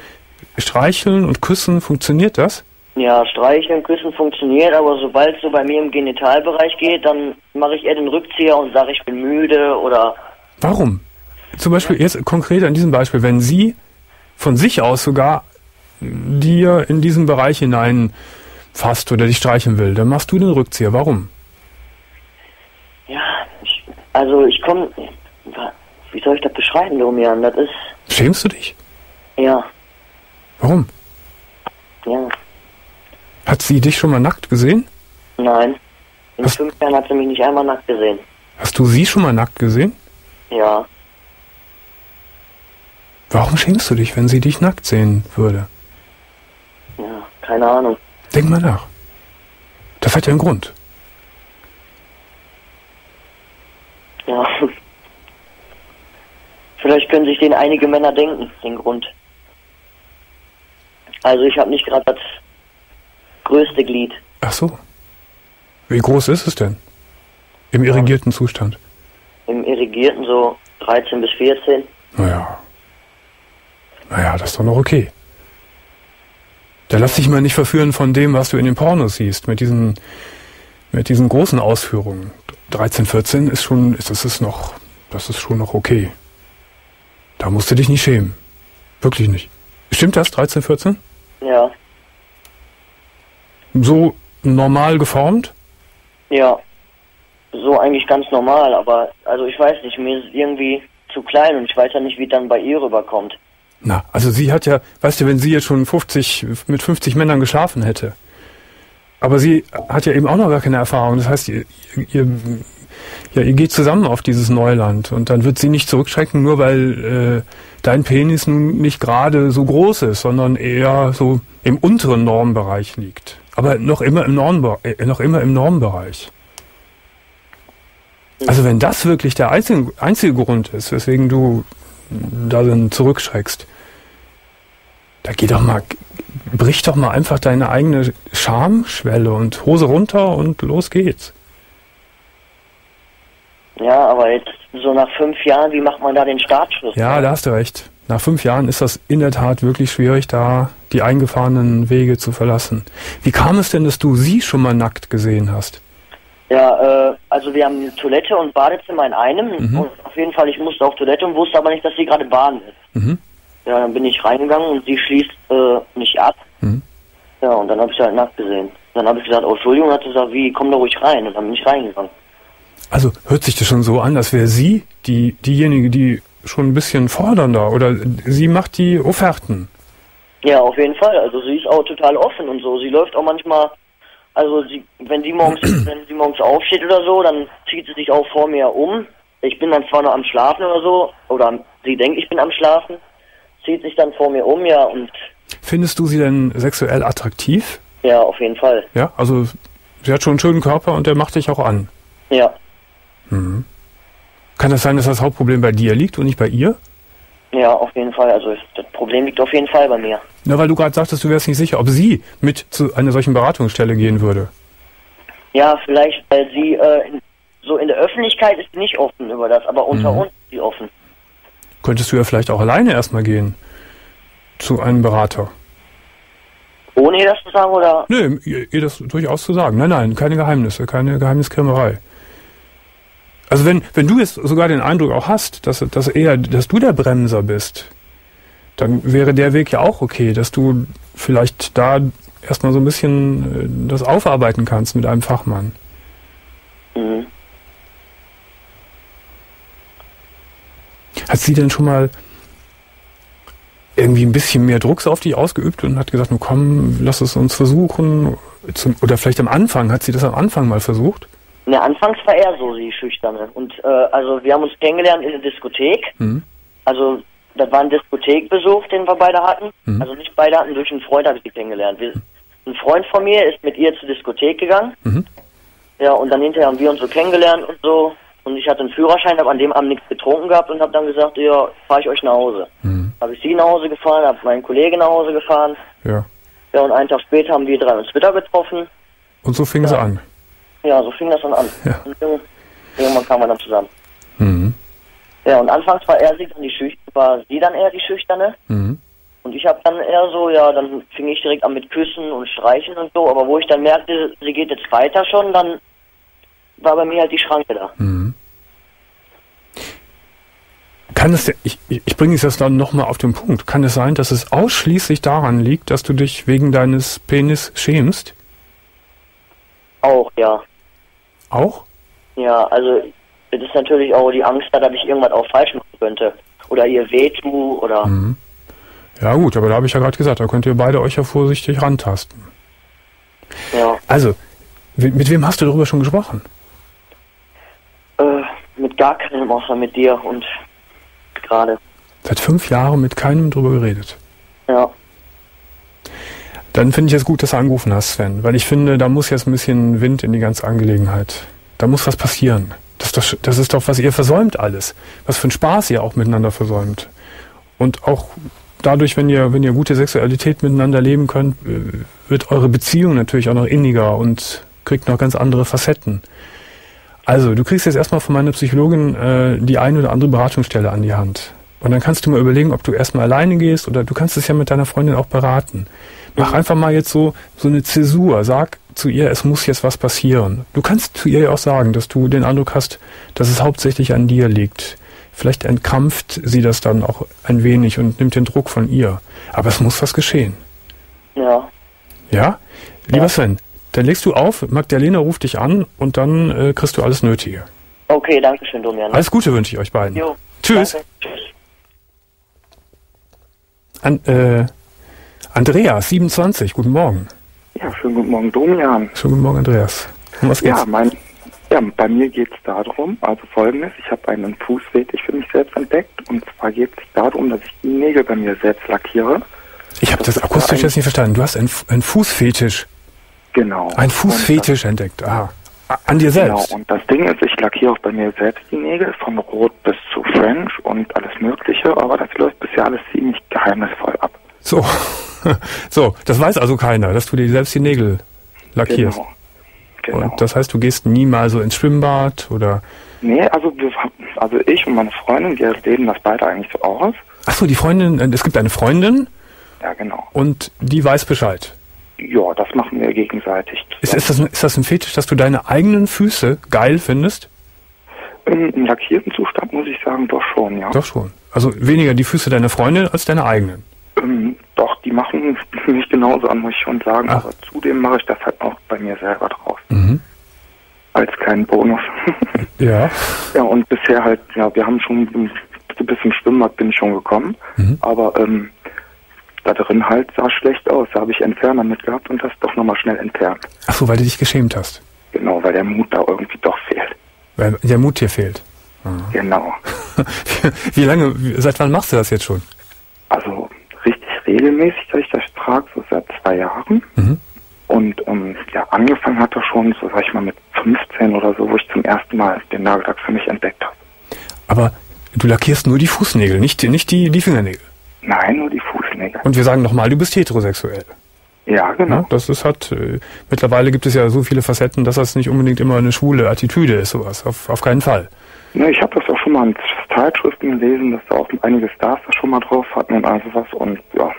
Streicheln und Küssen, funktioniert das? Ja, Streicheln, Küssen funktioniert, aber sobald es so bei mir im Genitalbereich geht, dann mache ich eher den Rückzieher und sage, ich bin müde oder... Warum? Zum Beispiel jetzt konkret an diesem Beispiel, wenn sie von sich aus sogar dir in diesen Bereich hinein fasst oder dich streicheln will, dann machst du den Rückzieher. Warum? Ja, ich, also ich komme... Wie soll ich das beschreiben, Domian? Das ist... Schämst du dich? Ja. Warum? Ja. Hat sie dich schon mal nackt gesehen? Nein. In Was? fünf Jahren hat sie mich nicht einmal nackt gesehen. Hast du sie schon mal nackt gesehen? Ja. Warum schämst du dich, wenn sie dich nackt sehen würde? Ja, keine Ahnung. Denk mal nach. Das hat ja einen Grund. Ja. Vielleicht können sich den einige Männer denken, den Grund. Also ich habe nicht gerade das größte Glied. Ach so. Wie groß ist es denn? Im irrigierten Zustand? Im Irrigierten so 13 bis 14. Naja. Naja, das ist doch noch okay. Da lass dich mal nicht verführen von dem, was du in den Pornos siehst, mit diesen, mit diesen großen Ausführungen. 13, 14 ist schon, ist, das ist noch, das ist schon noch okay. Da musst du dich nicht schämen. Wirklich nicht. Stimmt das, 13, 14? Ja. So normal geformt? Ja. So eigentlich ganz normal, aber also ich weiß nicht, mir ist es irgendwie zu klein und ich weiß ja nicht, wie dann bei ihr rüberkommt. Na, also sie hat ja, weißt du, wenn sie jetzt schon 50, mit 50 Männern geschlafen hätte, aber sie hat ja eben auch noch gar keine Erfahrung. Das heißt, ihr, ihr, ja, ihr geht zusammen auf dieses Neuland und dann wird sie nicht zurückschrecken, nur weil äh, dein Penis nun nicht gerade so groß ist, sondern eher so im unteren Normbereich liegt. Aber noch immer im, Normbe äh, noch immer im Normbereich. Also wenn das wirklich der einzige, einzige Grund ist, weswegen du da dann zurückschreckst, da geh doch mal, brich doch mal einfach deine eigene Schamschwelle und Hose runter und los geht's. Ja, aber jetzt so nach fünf Jahren, wie macht man da den Startschuss? Ja, da hast du recht. Nach fünf Jahren ist das in der Tat wirklich schwierig, da die eingefahrenen Wege zu verlassen. Wie kam es denn, dass du sie schon mal nackt gesehen hast? Ja, äh, also wir haben Toilette und Badezimmer in einem Mhm. und auf jeden Fall, ich musste auf Toilette und wusste aber nicht, dass sie gerade baden ist. Mhm. Ja, dann bin ich reingegangen und sie schließt äh, nicht ab. Mhm. Ja, und dann habe ich sie halt nackt gesehen. Dann habe ich gesagt, oh, Entschuldigung, hat sie gesagt, wie, komm da ruhig rein. Und dann bin ich reingegangen. Also hört sich das schon so an, als wäre sie die, diejenige, die schon ein bisschen fordernder oder sie macht die Offerten. Ja, auf jeden Fall. Also sie ist auch total offen und so. Sie läuft auch manchmal, also sie, wenn sie morgens, wenn sie morgens aufsteht oder so, dann zieht sie sich auch vor mir um. Ich bin dann zwar noch am Schlafen oder so, oder sie denkt, ich bin am Schlafen, zieht sich dann vor mir um, ja, und Findest du sie denn sexuell attraktiv? ja, auf jeden Fall. Ja, also sie hat schon einen schönen Körper und der macht dich auch an. Ja, Kann das sein, dass das Hauptproblem bei dir liegt und nicht bei ihr? Ja, auf jeden Fall. Also das Problem liegt auf jeden Fall bei mir. Na, weil du gerade sagtest, du wärst nicht sicher, ob sie mit zu einer solchen Beratungsstelle gehen würde. Ja, vielleicht, weil sie äh, so in der Öffentlichkeit ist sie nicht offen über das, aber unter Mhm. uns ist sie offen. Könntest du ja vielleicht auch alleine erstmal gehen zu einem Berater. Ohne ihr das zu sagen oder? Nö, ihr, ihr das durchaus zu sagen. Nein, nein, keine Geheimnisse, keine Geheimniskrämerei. Also wenn, wenn du jetzt sogar den Eindruck auch hast, dass, dass eher, dass du der Bremser bist, dann wäre der Weg ja auch okay, dass du vielleicht da erstmal so ein bisschen äh, das aufarbeiten kannst mit einem Fachmann. Mhm. Hat sie denn schon mal irgendwie ein bisschen mehr Drucks auf dich ausgeübt und hat gesagt, nun komm, lass es uns versuchen? Oder vielleicht am Anfang, hat sie das am Anfang mal versucht? Ne, anfangs war er so, sie schüchterne. Und äh, also wir haben uns kennengelernt in der Diskothek. Mhm. Also das war ein Diskothekbesuch, den wir beide hatten. Mhm. Also nicht beide hatten, durch einen Freund habe ich sie kennengelernt. Wir, ein Freund von mir ist mit ihr zur Diskothek gegangen. Mhm. Ja, und dann hinterher haben wir uns so kennengelernt und so. Und ich hatte einen Führerschein, habe an dem Abend nichts getrunken gehabt und habe dann gesagt, ja, fahre ich euch nach Hause. Mhm. Habe ich sie nach Hause gefahren, habe meinen Kollegen nach Hause gefahren. Ja. Ja, und einen Tag später haben wir drei uns wieder getroffen. Und so fing sie an. Ja, so fing das dann an. Ja. Irgendwann kamen wir dann zusammen. Mhm. Ja, und anfangs war er sie dann die Schüch war sie dann eher die Schüchterne. Mhm. Und ich habe dann eher so, ja, dann fing ich direkt an mit Küssen und Streichen und so. Aber wo ich dann merkte, sie geht jetzt weiter schon, dann war bei mir halt die Schranke da. Mhm. Kann es, ich, ich bringe es jetzt dann nochmal auf den Punkt. Kann es sein, dass es ausschließlich daran liegt, dass du dich wegen deines Penis schämst? Auch, ja. Auch? Ja, also es ist natürlich auch die Angst da, dass ich irgendwas auch falsch machen könnte. Oder ihr wehtue oder. Mhm. Ja gut, aber da habe ich ja gerade gesagt, da könnt ihr beide euch ja vorsichtig rantasten. Ja. Also, mit, mit wem hast du darüber schon gesprochen? Äh, mit gar keinem außer mit dir und gerade. Seit fünf Jahren mit keinem drüber geredet. Ja. Dann finde ich es gut, dass du angerufen hast, Sven, weil ich finde, da muss jetzt ein bisschen Wind in die ganze Angelegenheit. Da muss was passieren. Das, ist doch, das ist doch, was ihr versäumt alles. Was für ein Spaß ihr auch miteinander versäumt. Und auch dadurch, wenn ihr, wenn ihr gute Sexualität miteinander leben könnt, äh, wird eure Beziehung natürlich auch noch inniger und kriegt noch ganz andere Facetten. Also, du kriegst jetzt erstmal von meiner Psychologin äh, die eine oder andere Beratungsstelle an die Hand. Und dann kannst du mal überlegen, ob du erstmal alleine gehst oder du kannst es ja mit deiner Freundin auch beraten. Mach einfach mal jetzt so, so eine Zäsur. Sag zu ihr, es muss jetzt was passieren. Du kannst zu ihr ja auch sagen, dass du den Eindruck hast, dass es hauptsächlich an dir liegt. Vielleicht entkrampft sie das dann auch ein wenig und nimmt den Druck von ihr. Aber es muss was geschehen. Ja. Ja? Lieber Ja. Sven, dann legst du auf, Magdalena ruft dich an und dann äh, kriegst du alles Nötige. Okay, danke schön, Domian. Alles Gute wünsche ich euch beiden. Jo. Tschüss. Danke. An, äh, Andreas, 27, guten Morgen. Ja, schönen guten Morgen, Domian. Schönen guten Morgen, Andreas. Um was geht's? Ja, mein, ja, bei mir geht es darum, also folgendes, ich habe einen Fußfetisch für mich selbst entdeckt und zwar geht es darum, dass ich die Nägel bei mir selbst lackiere. ich habe das das akustisch jetzt nicht verstanden. Du hast einen, Fu- einen Fußfetisch. Genau. Ein Fußfetisch entdeckt. Ah. An dir genau, selbst. und das Ding ist, ich lackiere auch bei mir selbst die Nägel, von Rot bis zu French und alles mögliche, aber das läuft bisher alles ziemlich geheimnisvoll ab. So. so, das weiß also keiner, dass du dir selbst die Nägel lackierst. Genau. Genau. Und das heißt, du gehst nie mal so ins Schwimmbad oder. nee, also, wir, also ich und meine Freundin, wir leben das beide eigentlich so aus. Ach so, die Freundin, äh, es gibt eine Freundin Ja, genau. und die weiß Bescheid. Ja, das machen wir gegenseitig. Ist, ist, das, ein- ist das ein Fetisch, dass du deine eigenen Füße geil findest? Im, Im lackierten Zustand muss ich sagen, doch schon, ja. Doch schon. Also weniger die Füße deiner Freundin als deine eigenen. Ähm, doch, die machen mich genauso an, muss ich schon sagen. Ach. Aber zudem mache ich das halt auch bei mir selber draus. Mhm. Als kleinen Bonus. Ja. ja, und bisher halt, ja, wir haben schon bis zum Schwimmbad bin ich schon gekommen. Mhm. Aber ähm, da drin halt sah schlecht aus. Da habe ich Entferner mit gehabt und das doch nochmal schnell entfernt. Ach so, weil du dich geschämt hast. Genau, weil der Mut da irgendwie doch fehlt. Weil der Mut dir fehlt. Genau. Wie lange, seit wann machst du das jetzt schon? Also richtig regelmäßig, dass ich das trage, so seit zwei Jahren. Mhm. Und ähm, ja, angefangen hat er schon, so sag ich mal, mit 15 oder so, wo ich zum ersten Mal den Nagellack für mich entdeckt habe. Aber du lackierst nur die Fußnägel, nicht, die- nicht die, die Fingernägel. Nein, nur die Fußnägel. Und wir sagen nochmal, du bist heterosexuell. Ja, genau. Ne? Das ist hat, äh, mittlerweile gibt es ja so viele Facetten, dass das nicht unbedingt immer eine schwule Attitüde ist, sowas. Auf, auf keinen Fall. Ne, ich habe das auch schon mal in Zeitschriften gelesen, dass da auch einige Stars das schon mal drauf hatten und all sowas. Und ja,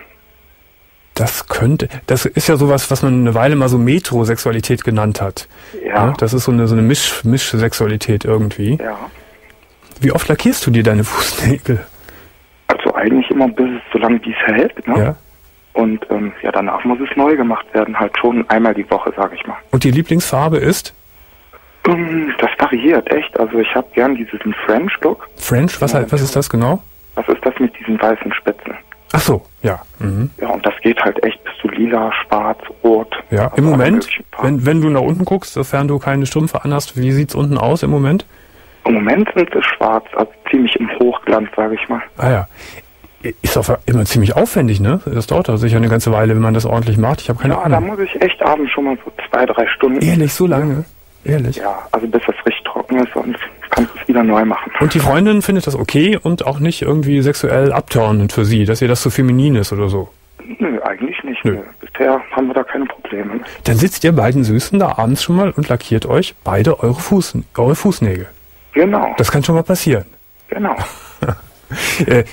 Das könnte, das ist ja sowas, was man eine Weile mal so Metrosexualität genannt hat. ja, Ne? Das ist so eine, so eine Misch, Mischsexualität irgendwie. ja. Wie oft lackierst du dir deine Fußnägel? Also eigentlich immer bis es so lange wie es hält. Ne? Ja. Und ähm, ja, danach muss es neu gemacht werden, halt schon einmal die Woche, sage ich mal. Und die Lieblingsfarbe ist Ähm, Das variiert echt. Also ich habe gern diesen French-Look. French? Was, was ist das genau? Was ist das mit diesen weißen Spitzen? Ach so, ja. Mhm. Ja, und das geht halt echt bis zu lila, schwarz, rot. Ja, Also im alle Moment, wenn, wenn du nach unten guckst, sofern du keine Strümpfe anhast, wie sieht's unten aus im Moment? Im Moment sind sie schwarz, also ziemlich im Hochglanz, sage ich mal. Ah ja. Ist auch immer ziemlich aufwendig, ne? Das dauert also sicher eine ganze Weile, wenn man das ordentlich macht. Ich habe keine Ja, da Ahnung. muss ich echt abends schon mal so zwei, drei Stunden. Ehrlich, so lange? Ehrlich? Ja, also bis das richtig trocken ist und kannst es wieder neu machen. Und die Freundin findet das okay und auch nicht irgendwie sexuell abtörnend für sie, dass ihr das so feminin ist oder so. Nö, eigentlich nicht. Nö. Bisher haben wir da keine Probleme. Dann sitzt ihr beiden Süßen da abends schon mal und lackiert euch beide eure, Fuß, eure Fußnägel. Genau, Das kann schon mal passieren. genau. Äh,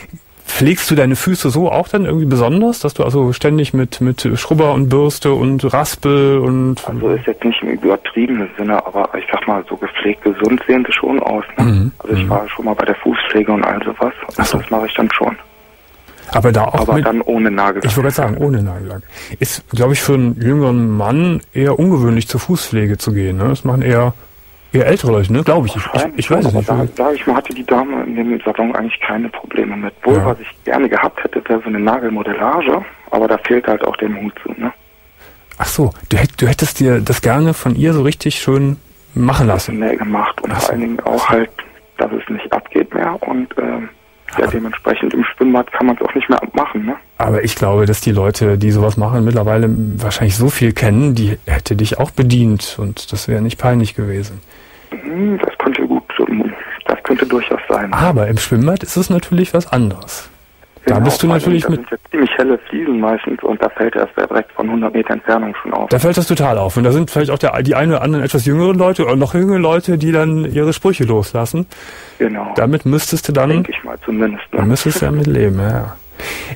pflegst du deine Füße so auch dann irgendwie besonders, dass du also ständig mit, mit Schrubber und Bürste und Raspel und... Also ist jetzt nicht im übertriebenen Sinne, aber ich sag mal, so gepflegt gesund sehen sie schon aus. Ne? Also ich war schon mal bei der Fußpflege und all sowas. Und so. das mache ich dann schon. aber da auch Aber mit... dann ohne Nagel. Ich gerade sagen, ohne Nagellack. Ist, glaube ich, für einen jüngeren Mann eher ungewöhnlich zur Fußpflege zu gehen. Ne? Das machen eher, eher ältere Leute, ne? glaube ich. Ich, ich, ich weiß es nicht. Da, sag ich mal, hatte die Dame in dem Salon eigentlich keine Probleme mit. Wohl, Ja. was ich gerne gehabt hätte, wäre so eine Nagelmodellage, aber da fehlt halt auch der Mut zu. Ne? Ach so, du, hätt, du hättest dir das gerne von ihr so richtig schön machen lassen. Nähe gemacht und so. vor allen Dingen auch halt, dass es nicht abgeht mehr und ähm, ja, dementsprechend im Schwimmbad kann man es auch nicht mehr machen. Ne? Aber ich glaube, dass die Leute, die sowas machen, mittlerweile wahrscheinlich so viel kennen, die hätte dich auch bedient und das wäre nicht peinlich gewesen. Hm, Das könnte gut, so- das könnte durchaus sein. Aber im Schwimmbad ist es natürlich was anderes. Da Genau, bist du allem, natürlich da mit, sind ja ziemlich helle Fliesen meistens und da fällt erst direkt von 100 Meter Entfernung schon auf. da fällt das total auf. Und da sind vielleicht auch der, die eine oder anderen etwas jüngeren Leute oder noch jüngere Leute, die dann ihre Sprüche loslassen. Genau, Damit müsstest du dann, denke ich mal zumindest. dann Ne? müsstest du damit leben, ja.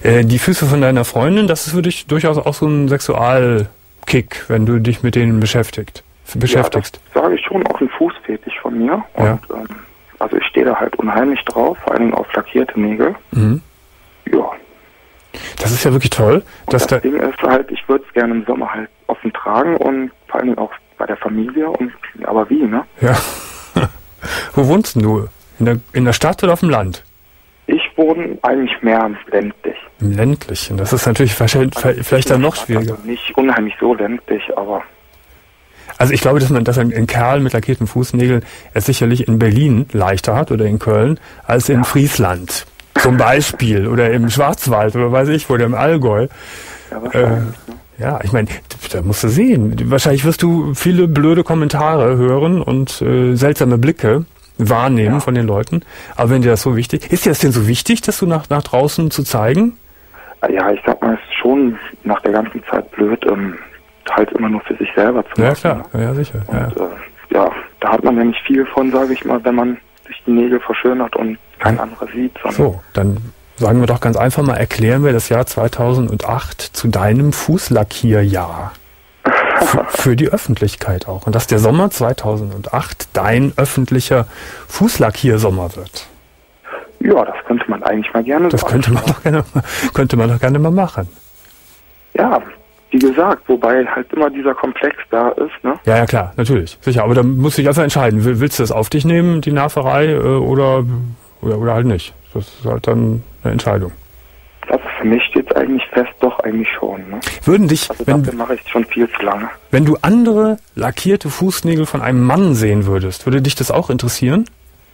Äh, die Füße von deiner Freundin, das ist für dich durchaus auch so ein Sexualkick, wenn du dich mit denen beschäftigt, beschäftigst. Ja, das sage ich schon, auch ein Fußfetisch mir. Ja. Und, ähm, also ich stehe da halt unheimlich drauf, vor allen Dingen auf lackierte Nägel. Mhm. Ja. Das ist ja wirklich toll, das da, Ding ist halt, ich würde es gerne im Sommer halt offen tragen und vor allen Dingen auch bei der Familie. Und aber wie, ne? ja. Wo wohnst du? In der, in der Stadt oder auf dem Land? Ich wohne eigentlich mehr ländlich. Im ländlichen. Das ist natürlich wahrscheinlich, vielleicht dann noch schwieriger. Also nicht unheimlich so ländlich, aber Also ich glaube, dass man, dass ein, Kerl mit lackierten Fußnägeln es sicherlich in Berlin leichter hat oder in Köln als in Friesland. Zum Beispiel. Oder im Schwarzwald oder weiß ich, wo, oder im Allgäu. ja, Äh, ne? ja, ich meine, da musst du sehen. Wahrscheinlich wirst du viele blöde Kommentare hören und äh, seltsame Blicke wahrnehmen Ja. von den Leuten. Aber wenn dir das so wichtig ist, dir das denn so wichtig, das so nach, nach draußen zu zeigen? Ja, ich sag mal, es ist schon nach der ganzen Zeit blöd, ähm, halt immer nur für sich selber zu Ja, machen. klar. Ja, sicher. Ne? Ja. Und, äh, ja, da hat man ja nicht viel von, sage ich mal, wenn man sich die Nägel verschönert und kein anderer sieht. So, dann sagen wir doch ganz einfach mal, erklären wir das Jahr 2008 zu deinem Fußlackierjahr. Für, die Öffentlichkeit auch. Und dass der Sommer 2008 dein öffentlicher Fußlackiersommer wird. Ja, das könnte man eigentlich mal gerne Das sagen. könnte man doch gerne, könnte man doch gerne mal machen. Ja, wie gesagt, wobei halt immer dieser Komplex da ist, ne? Ja, ja, klar, natürlich. Sicher. Aber da musst du dich einfach entscheiden. Will- Willst du das auf dich nehmen, die Nerverei, äh, oder, oder, oder halt nicht? Das ist halt dann eine Entscheidung. Also für mich steht eigentlich fest, doch eigentlich schon, ne? Würden dich, Also wenn, mache ich schon viel zu lange. Wenn du andere lackierte Fußnägel von einem Mann sehen würdest, würde dich das auch interessieren?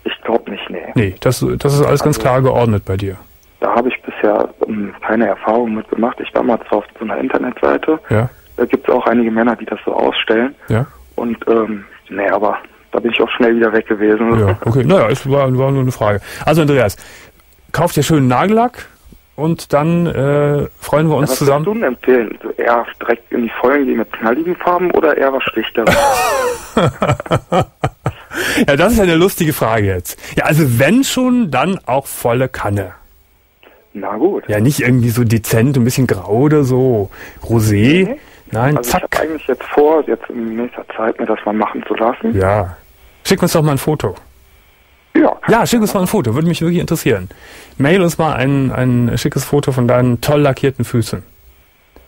Ich glaube nicht, nee. Nee, das, das ist alles ganz Also- klar geordnet bei dir. Da habe ich bisher ähm, keine Erfahrung mit gemacht. Ich war mal zwar auf so einer Internetseite, Ja, da gibt es auch einige Männer, die das so ausstellen. ja, Und ähm, nee, aber da bin ich auch schnell wieder weg gewesen. ja. Okay, naja, es war, war nur eine Frage. Also Andreas, kauf dir schönen Nagellack und dann äh, freuen wir uns Was zusammen. würdest du empfehlen? So eher direkt in die Vollen gehen mit knalligen Farben oder eher was Schlichteres? Ja, das ist eine lustige Frage jetzt. Ja, also wenn schon, dann auch volle Kanne. Na gut. Ja, nicht irgendwie so dezent, ein bisschen grau oder so. Rosé. Nee. Nein, Also ich zack. habe eigentlich jetzt vor, jetzt in nächster Zeit mir das mal machen zu lassen. Ja. Schick uns doch mal ein Foto. Ja. Ja, schick uns mal ein Foto, würde mich wirklich interessieren. Mail uns mal ein, ein schickes Foto von deinen toll lackierten Füßen.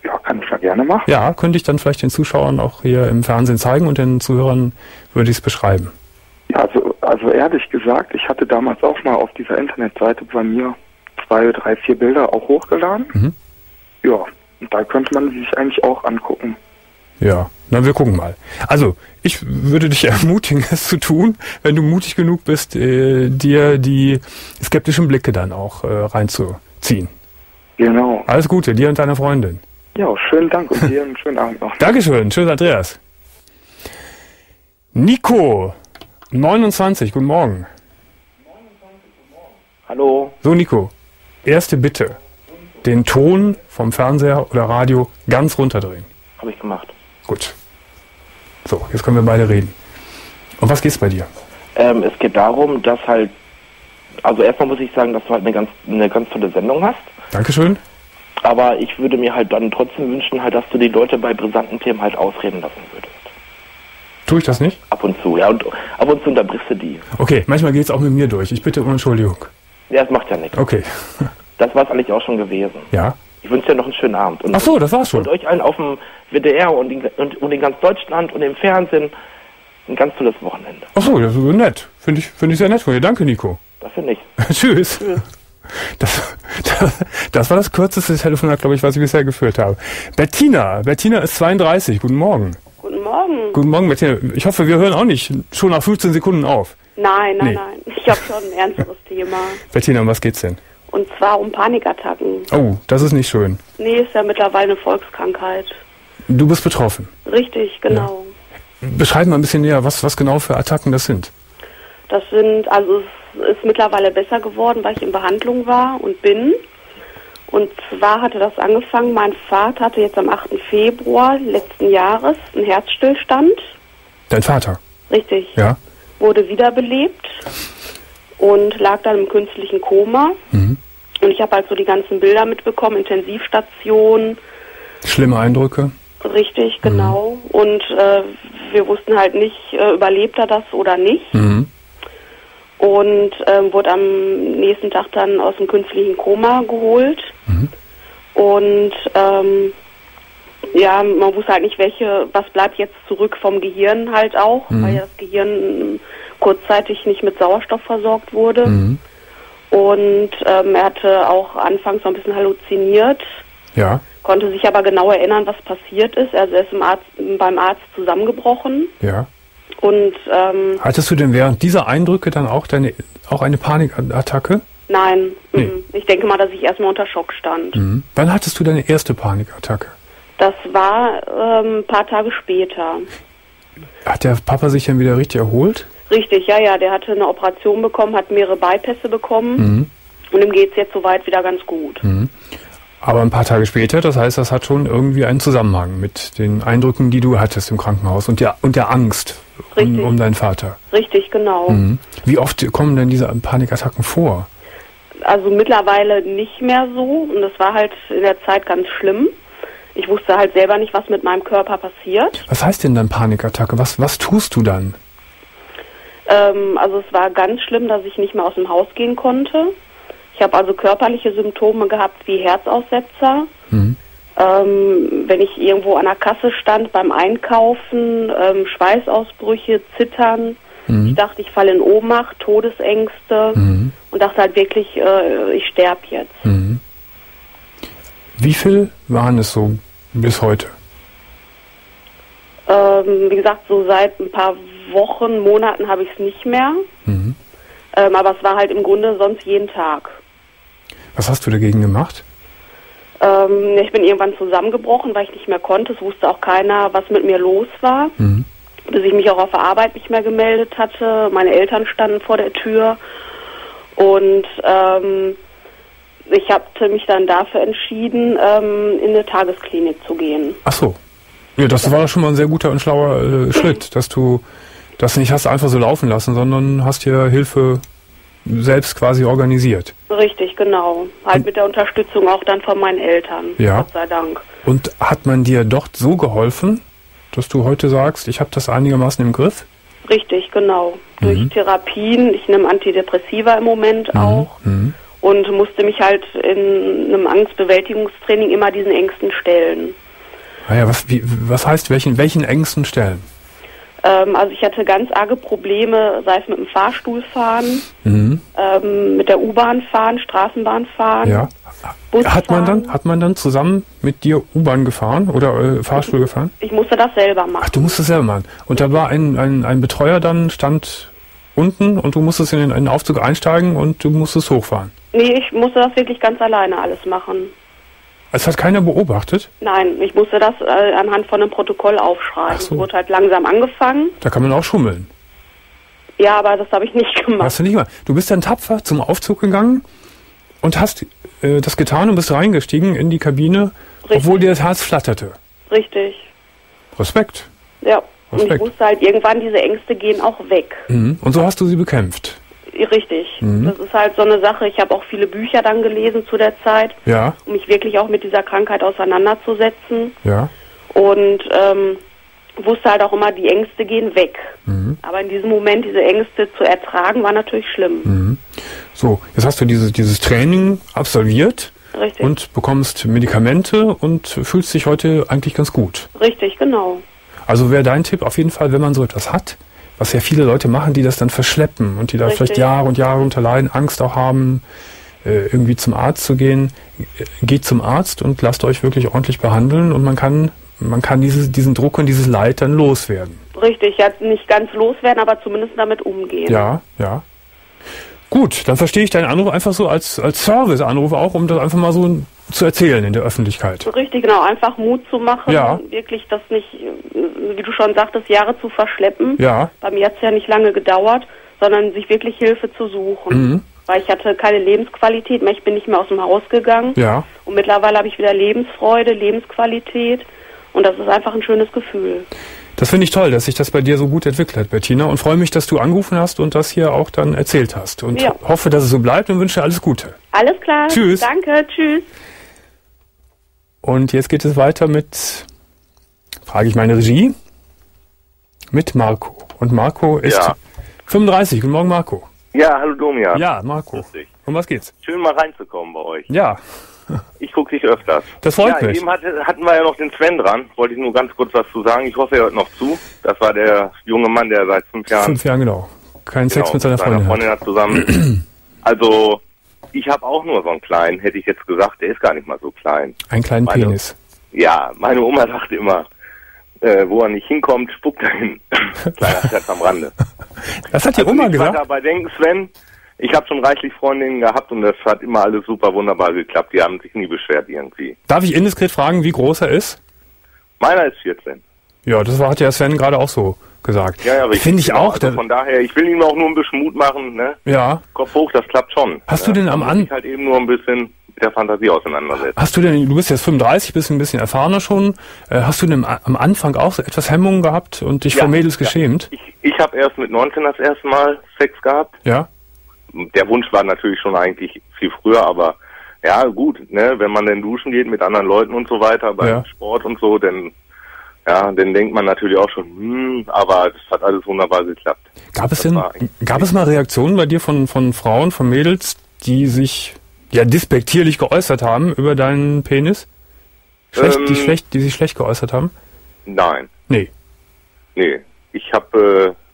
Ja, kann ich mal gerne machen. Ja, könnte ich dann vielleicht den Zuschauern auch hier im Fernsehen zeigen und den Zuhörern würde ich es beschreiben. Ja, also, also ehrlich gesagt, ich hatte damals auch mal auf dieser Internetseite bei mir zwei, drei, vier Bilder auch hochgeladen. Mhm. Ja, und da könnte man sich eigentlich auch angucken. Ja, na, wir gucken mal. Also, ich würde dich ermutigen, es zu tun, wenn du mutig genug bist, äh, dir die skeptischen Blicke dann auch äh, reinzuziehen. Genau. Alles Gute, dir und deiner Freundin. Ja, schönen Dank und dir einen schönen Abend noch. Dankeschön, tschüss Andreas. Nico, 29, guten Morgen. Hallo. So, Nico, erste Bitte. Den Ton vom Fernseher oder Radio ganz runterdrehen. Habe ich gemacht. Gut. So, jetzt können wir beide reden. Um was geht's bei dir? Ähm, es geht darum, dass halt, also erstmal muss ich sagen, dass du halt eine ganz, eine ganz tolle Sendung hast. Dankeschön. Aber ich würde mir halt dann trotzdem wünschen, halt, dass du die Leute bei brisanten Themen halt ausreden lassen würdest. Tue ich das nicht? Ab und zu, ja. Und ab und zu unterbrichst du die. Okay, manchmal geht es auch mit mir durch. Ich bitte um Entschuldigung. Ja, das macht ja nichts. Okay. Das war es eigentlich auch schon gewesen. Ja. Ich wünsche dir noch einen schönen Abend. Und, Ach so, das war's schon. Und euch allen auf dem WDR und in, und, und in ganz Deutschland und im Fernsehen ein ganz tolles Wochenende. Ach so, das ist nett. Finde ich, finde ich sehr nett von dir. Danke, Nico. Dafür nicht. Tschüss. Das, das, das war das kürzeste Telefonat, glaube ich, was ich bisher geführt habe. Bettina. Bettina ist 32. Guten Morgen. Guten Morgen. Guten Morgen, Bettina. Ich hoffe, wir hören auch nicht schon nach 15 Sekunden auf. Nein, nein, Nee. nein. Ich habe schon ein ernsteres Thema. Bettina, um was geht's denn? Und zwar um Panikattacken. Oh, das ist nicht schön. Nee, ist ja mittlerweile eine Volkskrankheit. Du bist betroffen. Richtig, genau. Beschreib mal ein bisschen näher, was, was genau für Attacken das sind. Das sind, also es ist mittlerweile besser geworden, weil ich in Behandlung war und bin. Und zwar hatte das angefangen, mein Vater hatte jetzt am 8. Februar letzten Jahres einen Herzstillstand. Dein Vater. Richtig. Ja. Wurde wiederbelebt und lag dann im künstlichen Koma. Mhm. Und ich habe halt so die ganzen Bilder mitbekommen, Intensivstation, Schlimme Eindrücke. richtig, genau. Und äh, wir wussten halt nicht, äh, überlebt er das oder nicht. Mhm. Und ähm, wurde am nächsten Tag dann aus dem künstlichen Koma geholt. Und ähm, ja, man wusste halt nicht, welche, was bleibt jetzt zurück vom Gehirn halt auch, Mhm. weil ja das Gehirn kurzzeitig nicht mit Sauerstoff versorgt wurde. Mhm. Und ähm, er hatte auch anfangs so ein bisschen halluziniert, Ja. konnte sich aber genau erinnern, was passiert ist. Also er ist im Arzt, beim Arzt zusammengebrochen Ja. und ähm, Hattest du denn während dieser Eindrücke dann auch deine auch eine Panikattacke? nein, Nee. ich denke mal, dass ich erstmal unter Schock stand. Mhm. Wann hattest du deine erste Panikattacke? Das war ähm, ein paar Tage später. Hat der Papa sich dann wieder richtig erholt? Richtig, ja, ja, der hatte eine Operation bekommen, hat mehrere Bypässe bekommen Mhm. und ihm geht's jetzt soweit wieder ganz gut. Mhm. Aber ein paar Tage später, das heißt, das hat schon irgendwie einen Zusammenhang mit den Eindrücken, die du hattest im Krankenhaus und der, und der Angst um, um deinen Vater. Richtig, genau. Mhm. Wie oft kommen denn diese Panikattacken vor? Also mittlerweile nicht mehr so und das war halt in der Zeit ganz schlimm. Ich wusste halt selber nicht, was mit meinem Körper passiert. Was heißt denn dann Panikattacke? Was, was tust du dann? Ähm, also es war ganz schlimm, dass ich nicht mehr aus dem Haus gehen konnte. Ich habe also körperliche Symptome gehabt wie Herzaussetzer. Mhm. Ähm, wenn ich irgendwo an der Kasse stand beim Einkaufen, ähm, Schweißausbrüche, Zittern. Mhm. Ich dachte, ich falle in Ohnmacht, Todesängste Mhm. und dachte halt wirklich, äh, ich sterbe jetzt. Mhm. Wie viel waren es so bis heute? Ähm, wie gesagt, so seit ein paar Wochen, Monaten habe ich es nicht mehr. Mhm. Ähm, aber es war halt im Grunde sonst jeden Tag. Was hast du dagegen gemacht? Ähm, ich bin irgendwann zusammengebrochen, weil ich nicht mehr konnte. Es wusste auch keiner, was mit mir los war. Mhm. Bis ich mich auch auf der Arbeit nicht mehr gemeldet hatte. Meine Eltern standen vor der Tür. Und ähm, ich hatte mich dann dafür entschieden, ähm, in eine Tagesklinik zu gehen. Ach so. Ja, das war schon mal ein sehr guter und schlauer äh, Schritt, dass du das nicht hast einfach so laufen lassen, sondern hast dir Hilfe selbst quasi organisiert. Richtig, genau. Halt mit der Unterstützung auch dann von meinen Eltern. Ja. Gott sei Dank. Und hat man dir dort so geholfen, dass du heute sagst, ich habe das einigermaßen im Griff? Richtig, genau. Durch Mhm. Therapien, ich nehme Antidepressiva im Moment auch Mhm. Und musste mich halt in einem Angstbewältigungstraining immer diesen Ängsten stellen. Ah ja, was, wie, was heißt welchen, welchen Engsten stellen? Ähm, also ich hatte ganz arge Probleme, sei es mit dem Fahrstuhl fahren, Mhm. ähm, mit der U-Bahn fahren, Straßenbahn fahren. Ja. Bus Hat man fahren. dann, hat man dann zusammen mit dir U-Bahn gefahren oder äh, Fahrstuhl gefahren? Ich musste das selber machen. Ach, du musst es selber machen. Und da war ein, ein, ein Betreuer dann, stand unten und du musstest in den, in den Aufzug einsteigen und du musstest hochfahren. Nee, ich musste das wirklich ganz alleine alles machen. Es hat keiner beobachtet. Nein, ich musste das äh, anhand von einem Protokoll aufschreiben. Ach so. Es wurde halt langsam angefangen. Da kann man auch schummeln. Ja, aber das habe ich nicht gemacht. Hast du nicht mal. Du bist dann tapfer zum Aufzug gegangen und hast äh, das getan und bist reingestiegen in die Kabine, Richtig. obwohl dir das Herz flatterte. Richtig. Respekt. Ja. Und ich wusste halt irgendwann, diese Ängste gehen auch weg. Mhm. Und so hast du sie bekämpft. Richtig. Mhm. Das ist halt so eine Sache. Ich habe auch viele Bücher dann gelesen zu der Zeit, Ja, um mich wirklich auch mit dieser Krankheit auseinanderzusetzen. ja. Und ähm, wusste halt auch immer, die Ängste gehen weg. Mhm. Aber in diesem Moment diese Ängste zu ertragen, war natürlich schlimm. Mhm. So, jetzt hast du dieses, dieses Training absolviert Richtig. und bekommst Medikamente und fühlst dich heute eigentlich ganz gut. Richtig, genau. Also wäre dein Tipp auf jeden Fall, wenn man so etwas hat, was ja viele Leute machen, die das dann verschleppen und die da Richtig. vielleicht Jahre und Jahre unter leiden, Angst auch haben, äh, irgendwie zum Arzt zu gehen, geht zum Arzt und lasst euch wirklich ordentlich behandeln und man kann, man kann dieses, diesen Druck und dieses Leid dann loswerden. Richtig, ja, nicht ganz loswerden, aber zumindest damit umgehen. Ja, ja. Gut, dann verstehe ich deinen Anruf einfach so als, als Service-Anruf auch, um das einfach mal so zu erzählen in der Öffentlichkeit. Richtig, genau, einfach Mut zu machen, Ja. wirklich das nicht, wie du schon sagtest, Jahre zu verschleppen. Ja. Bei mir hat es ja nicht lange gedauert, sondern sich wirklich Hilfe zu suchen. Mhm. Weil ich hatte keine Lebensqualität mehr, ich bin nicht mehr aus dem Haus gegangen. Ja. Und mittlerweile habe ich wieder Lebensfreude, Lebensqualität. Und das ist einfach ein schönes Gefühl. Das finde ich toll, dass sich das bei dir so gut entwickelt hat, Bettina. Und freue mich, dass du angerufen hast und das hier auch dann erzählt hast. Und Ja. hoffe, dass es so bleibt und wünsche dir alles Gute. Alles klar. Tschüss. Danke, tschüss. Und jetzt geht es weiter mit, frage ich meine Regie, mit Marco. Und Marco ist Ja. 35. Guten Morgen, Marco. Ja, hallo Domian. Ja, Marco. Grüß dich. Um was geht's? Schön mal reinzukommen bei euch. Ja, Ich gucke dich öfters. Das freut ja, mich. Eben hatte, hatten wir ja noch den Sven dran. Wollte ich nur ganz kurz was zu sagen. Ich hoffe, er hört noch zu. Das war der junge Mann, der seit fünf Jahren fünf Jahre genau. Keinen Sex genau, mit seiner Freundin, hat. hat zusammen. also, ich habe auch nur so einen kleinen, hätte ich jetzt gesagt. Der ist gar nicht mal so klein. Einen kleinen Meine- Penis. Ja, meine Oma sagt immer, äh, wo er nicht hinkommt, spuckt er hin. Kleiner Scherz am Rande. Das hat die Also Oma gesagt? dabei denken, Sven, ich habe schon reichlich Freundinnen gehabt und das hat immer alles super wunderbar geklappt. Die haben sich nie beschwert irgendwie. Darf ich indiskret fragen, wie groß er ist? Meiner ist 14. Ja, das hat ja Sven gerade auch so gesagt. Ja, ja, richtig. Finde ich auch. Also von daher, ich will ihm auch nur ein bisschen Mut machen, ne? ja. Kopf hoch, das klappt schon. Hast ne? du denn am Man muss An- sich halt eben nur ein bisschen mit der Fantasie auseinandersetzen. Hast du denn, du bist jetzt 35, bist ein bisschen erfahrener schon. Äh, hast du denn am- Anfang auch so etwas Hemmungen gehabt und dich Ja, vor Mädels ja. geschämt? Ich, ich habe erst mit 19 das erste Mal Sex gehabt. Ja. Der Wunsch war natürlich schon eigentlich viel früher, aber ja, gut, ne, wenn man denn duschen geht mit anderen Leuten und so weiter, beim Ja. Sport und so, dann ja, dann denkt man natürlich auch schon, hm, aber das hat alles wunderbar geklappt. Gab es Das denn, gab es mal Reaktionen bei dir von, von Frauen, von Mädels, die sich ja dispektierlich geäußert haben über deinen Penis? Schlecht, die Ähm, schlecht, die sich schlecht geäußert haben? Nein, Nee. nee. Ich habe äh,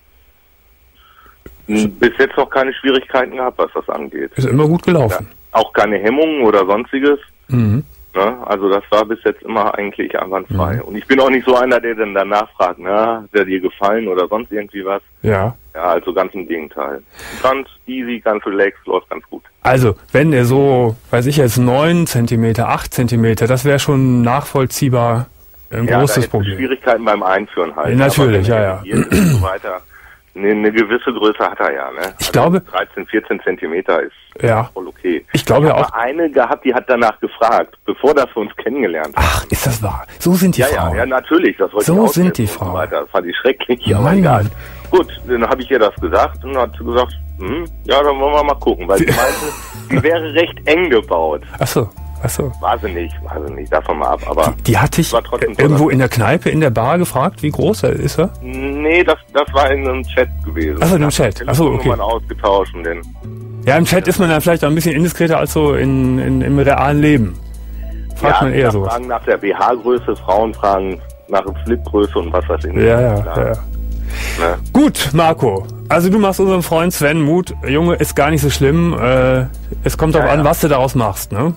bis jetzt noch keine Schwierigkeiten gehabt, was das angeht. Ist immer gut gelaufen. Auch keine Hemmungen oder sonstiges. Mhm. Ne? Also das war bis jetzt immer eigentlich einwandfrei. Mhm. Und ich bin auch nicht so einer, der dann danach fragt, na, hat der dir gefallen oder sonst irgendwie was. Ja. Ja, also ganz im Gegenteil. Ganz easy, ganz relaxed, läuft ganz gut. Also, wenn er so, weiß ich jetzt, 9 Zentimeter, 8 Zentimeter, das wäre schon nachvollziehbar ein ja, großes Problem. Schwierigkeiten beim Einführen halt. Ja, natürlich, ja, reagiert Und so weiter. Eine, eine gewisse Größe hat er ja, ne? Ich glaube- 13, 14 Zentimeter ist Ja. voll okay. Ich glaube habe auch- eine gehabt, die hat danach gefragt, bevor das wir uns kennengelernt haben. Ach, ist das wahr? So sind die ja, Frauen. ja, ja, natürlich. Das wollte So ich sind die Frauen. weiter. Das fand ich schrecklich, Mann, egal. Mann. Gut, dann habe ich ihr das gesagt und hat gesagt, hm, ja, dann wollen wir mal gucken, weil sie meinte, sie wäre recht eng gebaut. Ach so, ach so. War sie nicht, war sie nicht, davon mal ab, aber Die hatte ich äh, irgendwo in der Kneipe, in der Bar gefragt, wie groß er ist er? Nee, das, das war in einem Chat gewesen. Ach so, in einem Chat. Ach so, okay. Ausgetauscht und dann, Ja, im Chat ist man dann vielleicht auch ein bisschen indiskreter als so in, in, im realen Leben. Fragt ja, man eher sowas. fragen nach der BH-Größe, Frauen fragen nach der Slipgröße und was weiß ich nicht. Ja, ja, Klar, ja. Ne? Gut, Marco. Also du machst unserem Freund Sven Mut. Junge, ist gar nicht so schlimm. Äh, es kommt darauf Ja, an, ja. was du daraus machst, ne?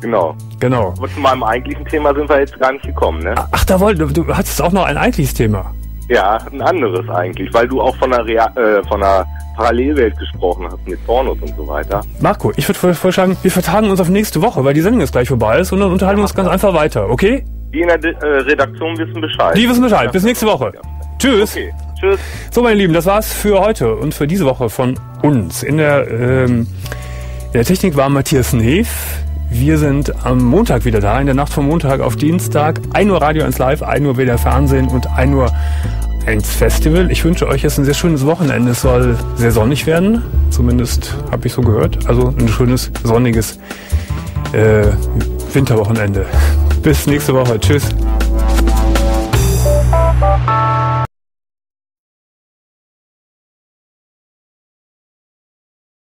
Genau. Genau. Aber zu meinem eigentlichen Thema sind wir jetzt gar nicht gekommen, ne? Ach, da wollte du hattest auch noch ein eigentliches Thema. Ja, ein anderes eigentlich, weil du auch von einer, Rea äh, von einer Parallelwelt gesprochen hast mit Pornos und so weiter. Marco, ich würde vorschlagen, wir vertagen uns auf nächste Woche, weil die Sendung jetzt gleich vorbei ist und dann unterhalten wir uns ganz einfach weiter, okay? Die in der De äh, Redaktion wissen Bescheid. Die wissen Bescheid. Bis nächste Woche. Tschüss. Okay, tschüss. So, meine Lieben, das war's für heute und für diese Woche von uns. In der, ähm, in der Technik war Matthias Neef. Wir sind am Montag wieder da, in der Nacht vom Montag auf Dienstag. 1 Uhr Radio 1 Live, 1 Uhr wieder Fernsehen und 1 Uhr 1 Festival. Ich wünsche euch jetzt ein sehr schönes Wochenende. Es soll sehr sonnig werden, zumindest habe ich so gehört. Also ein schönes, sonniges äh, Winterwochenende. Bis nächste Woche. Tschüss.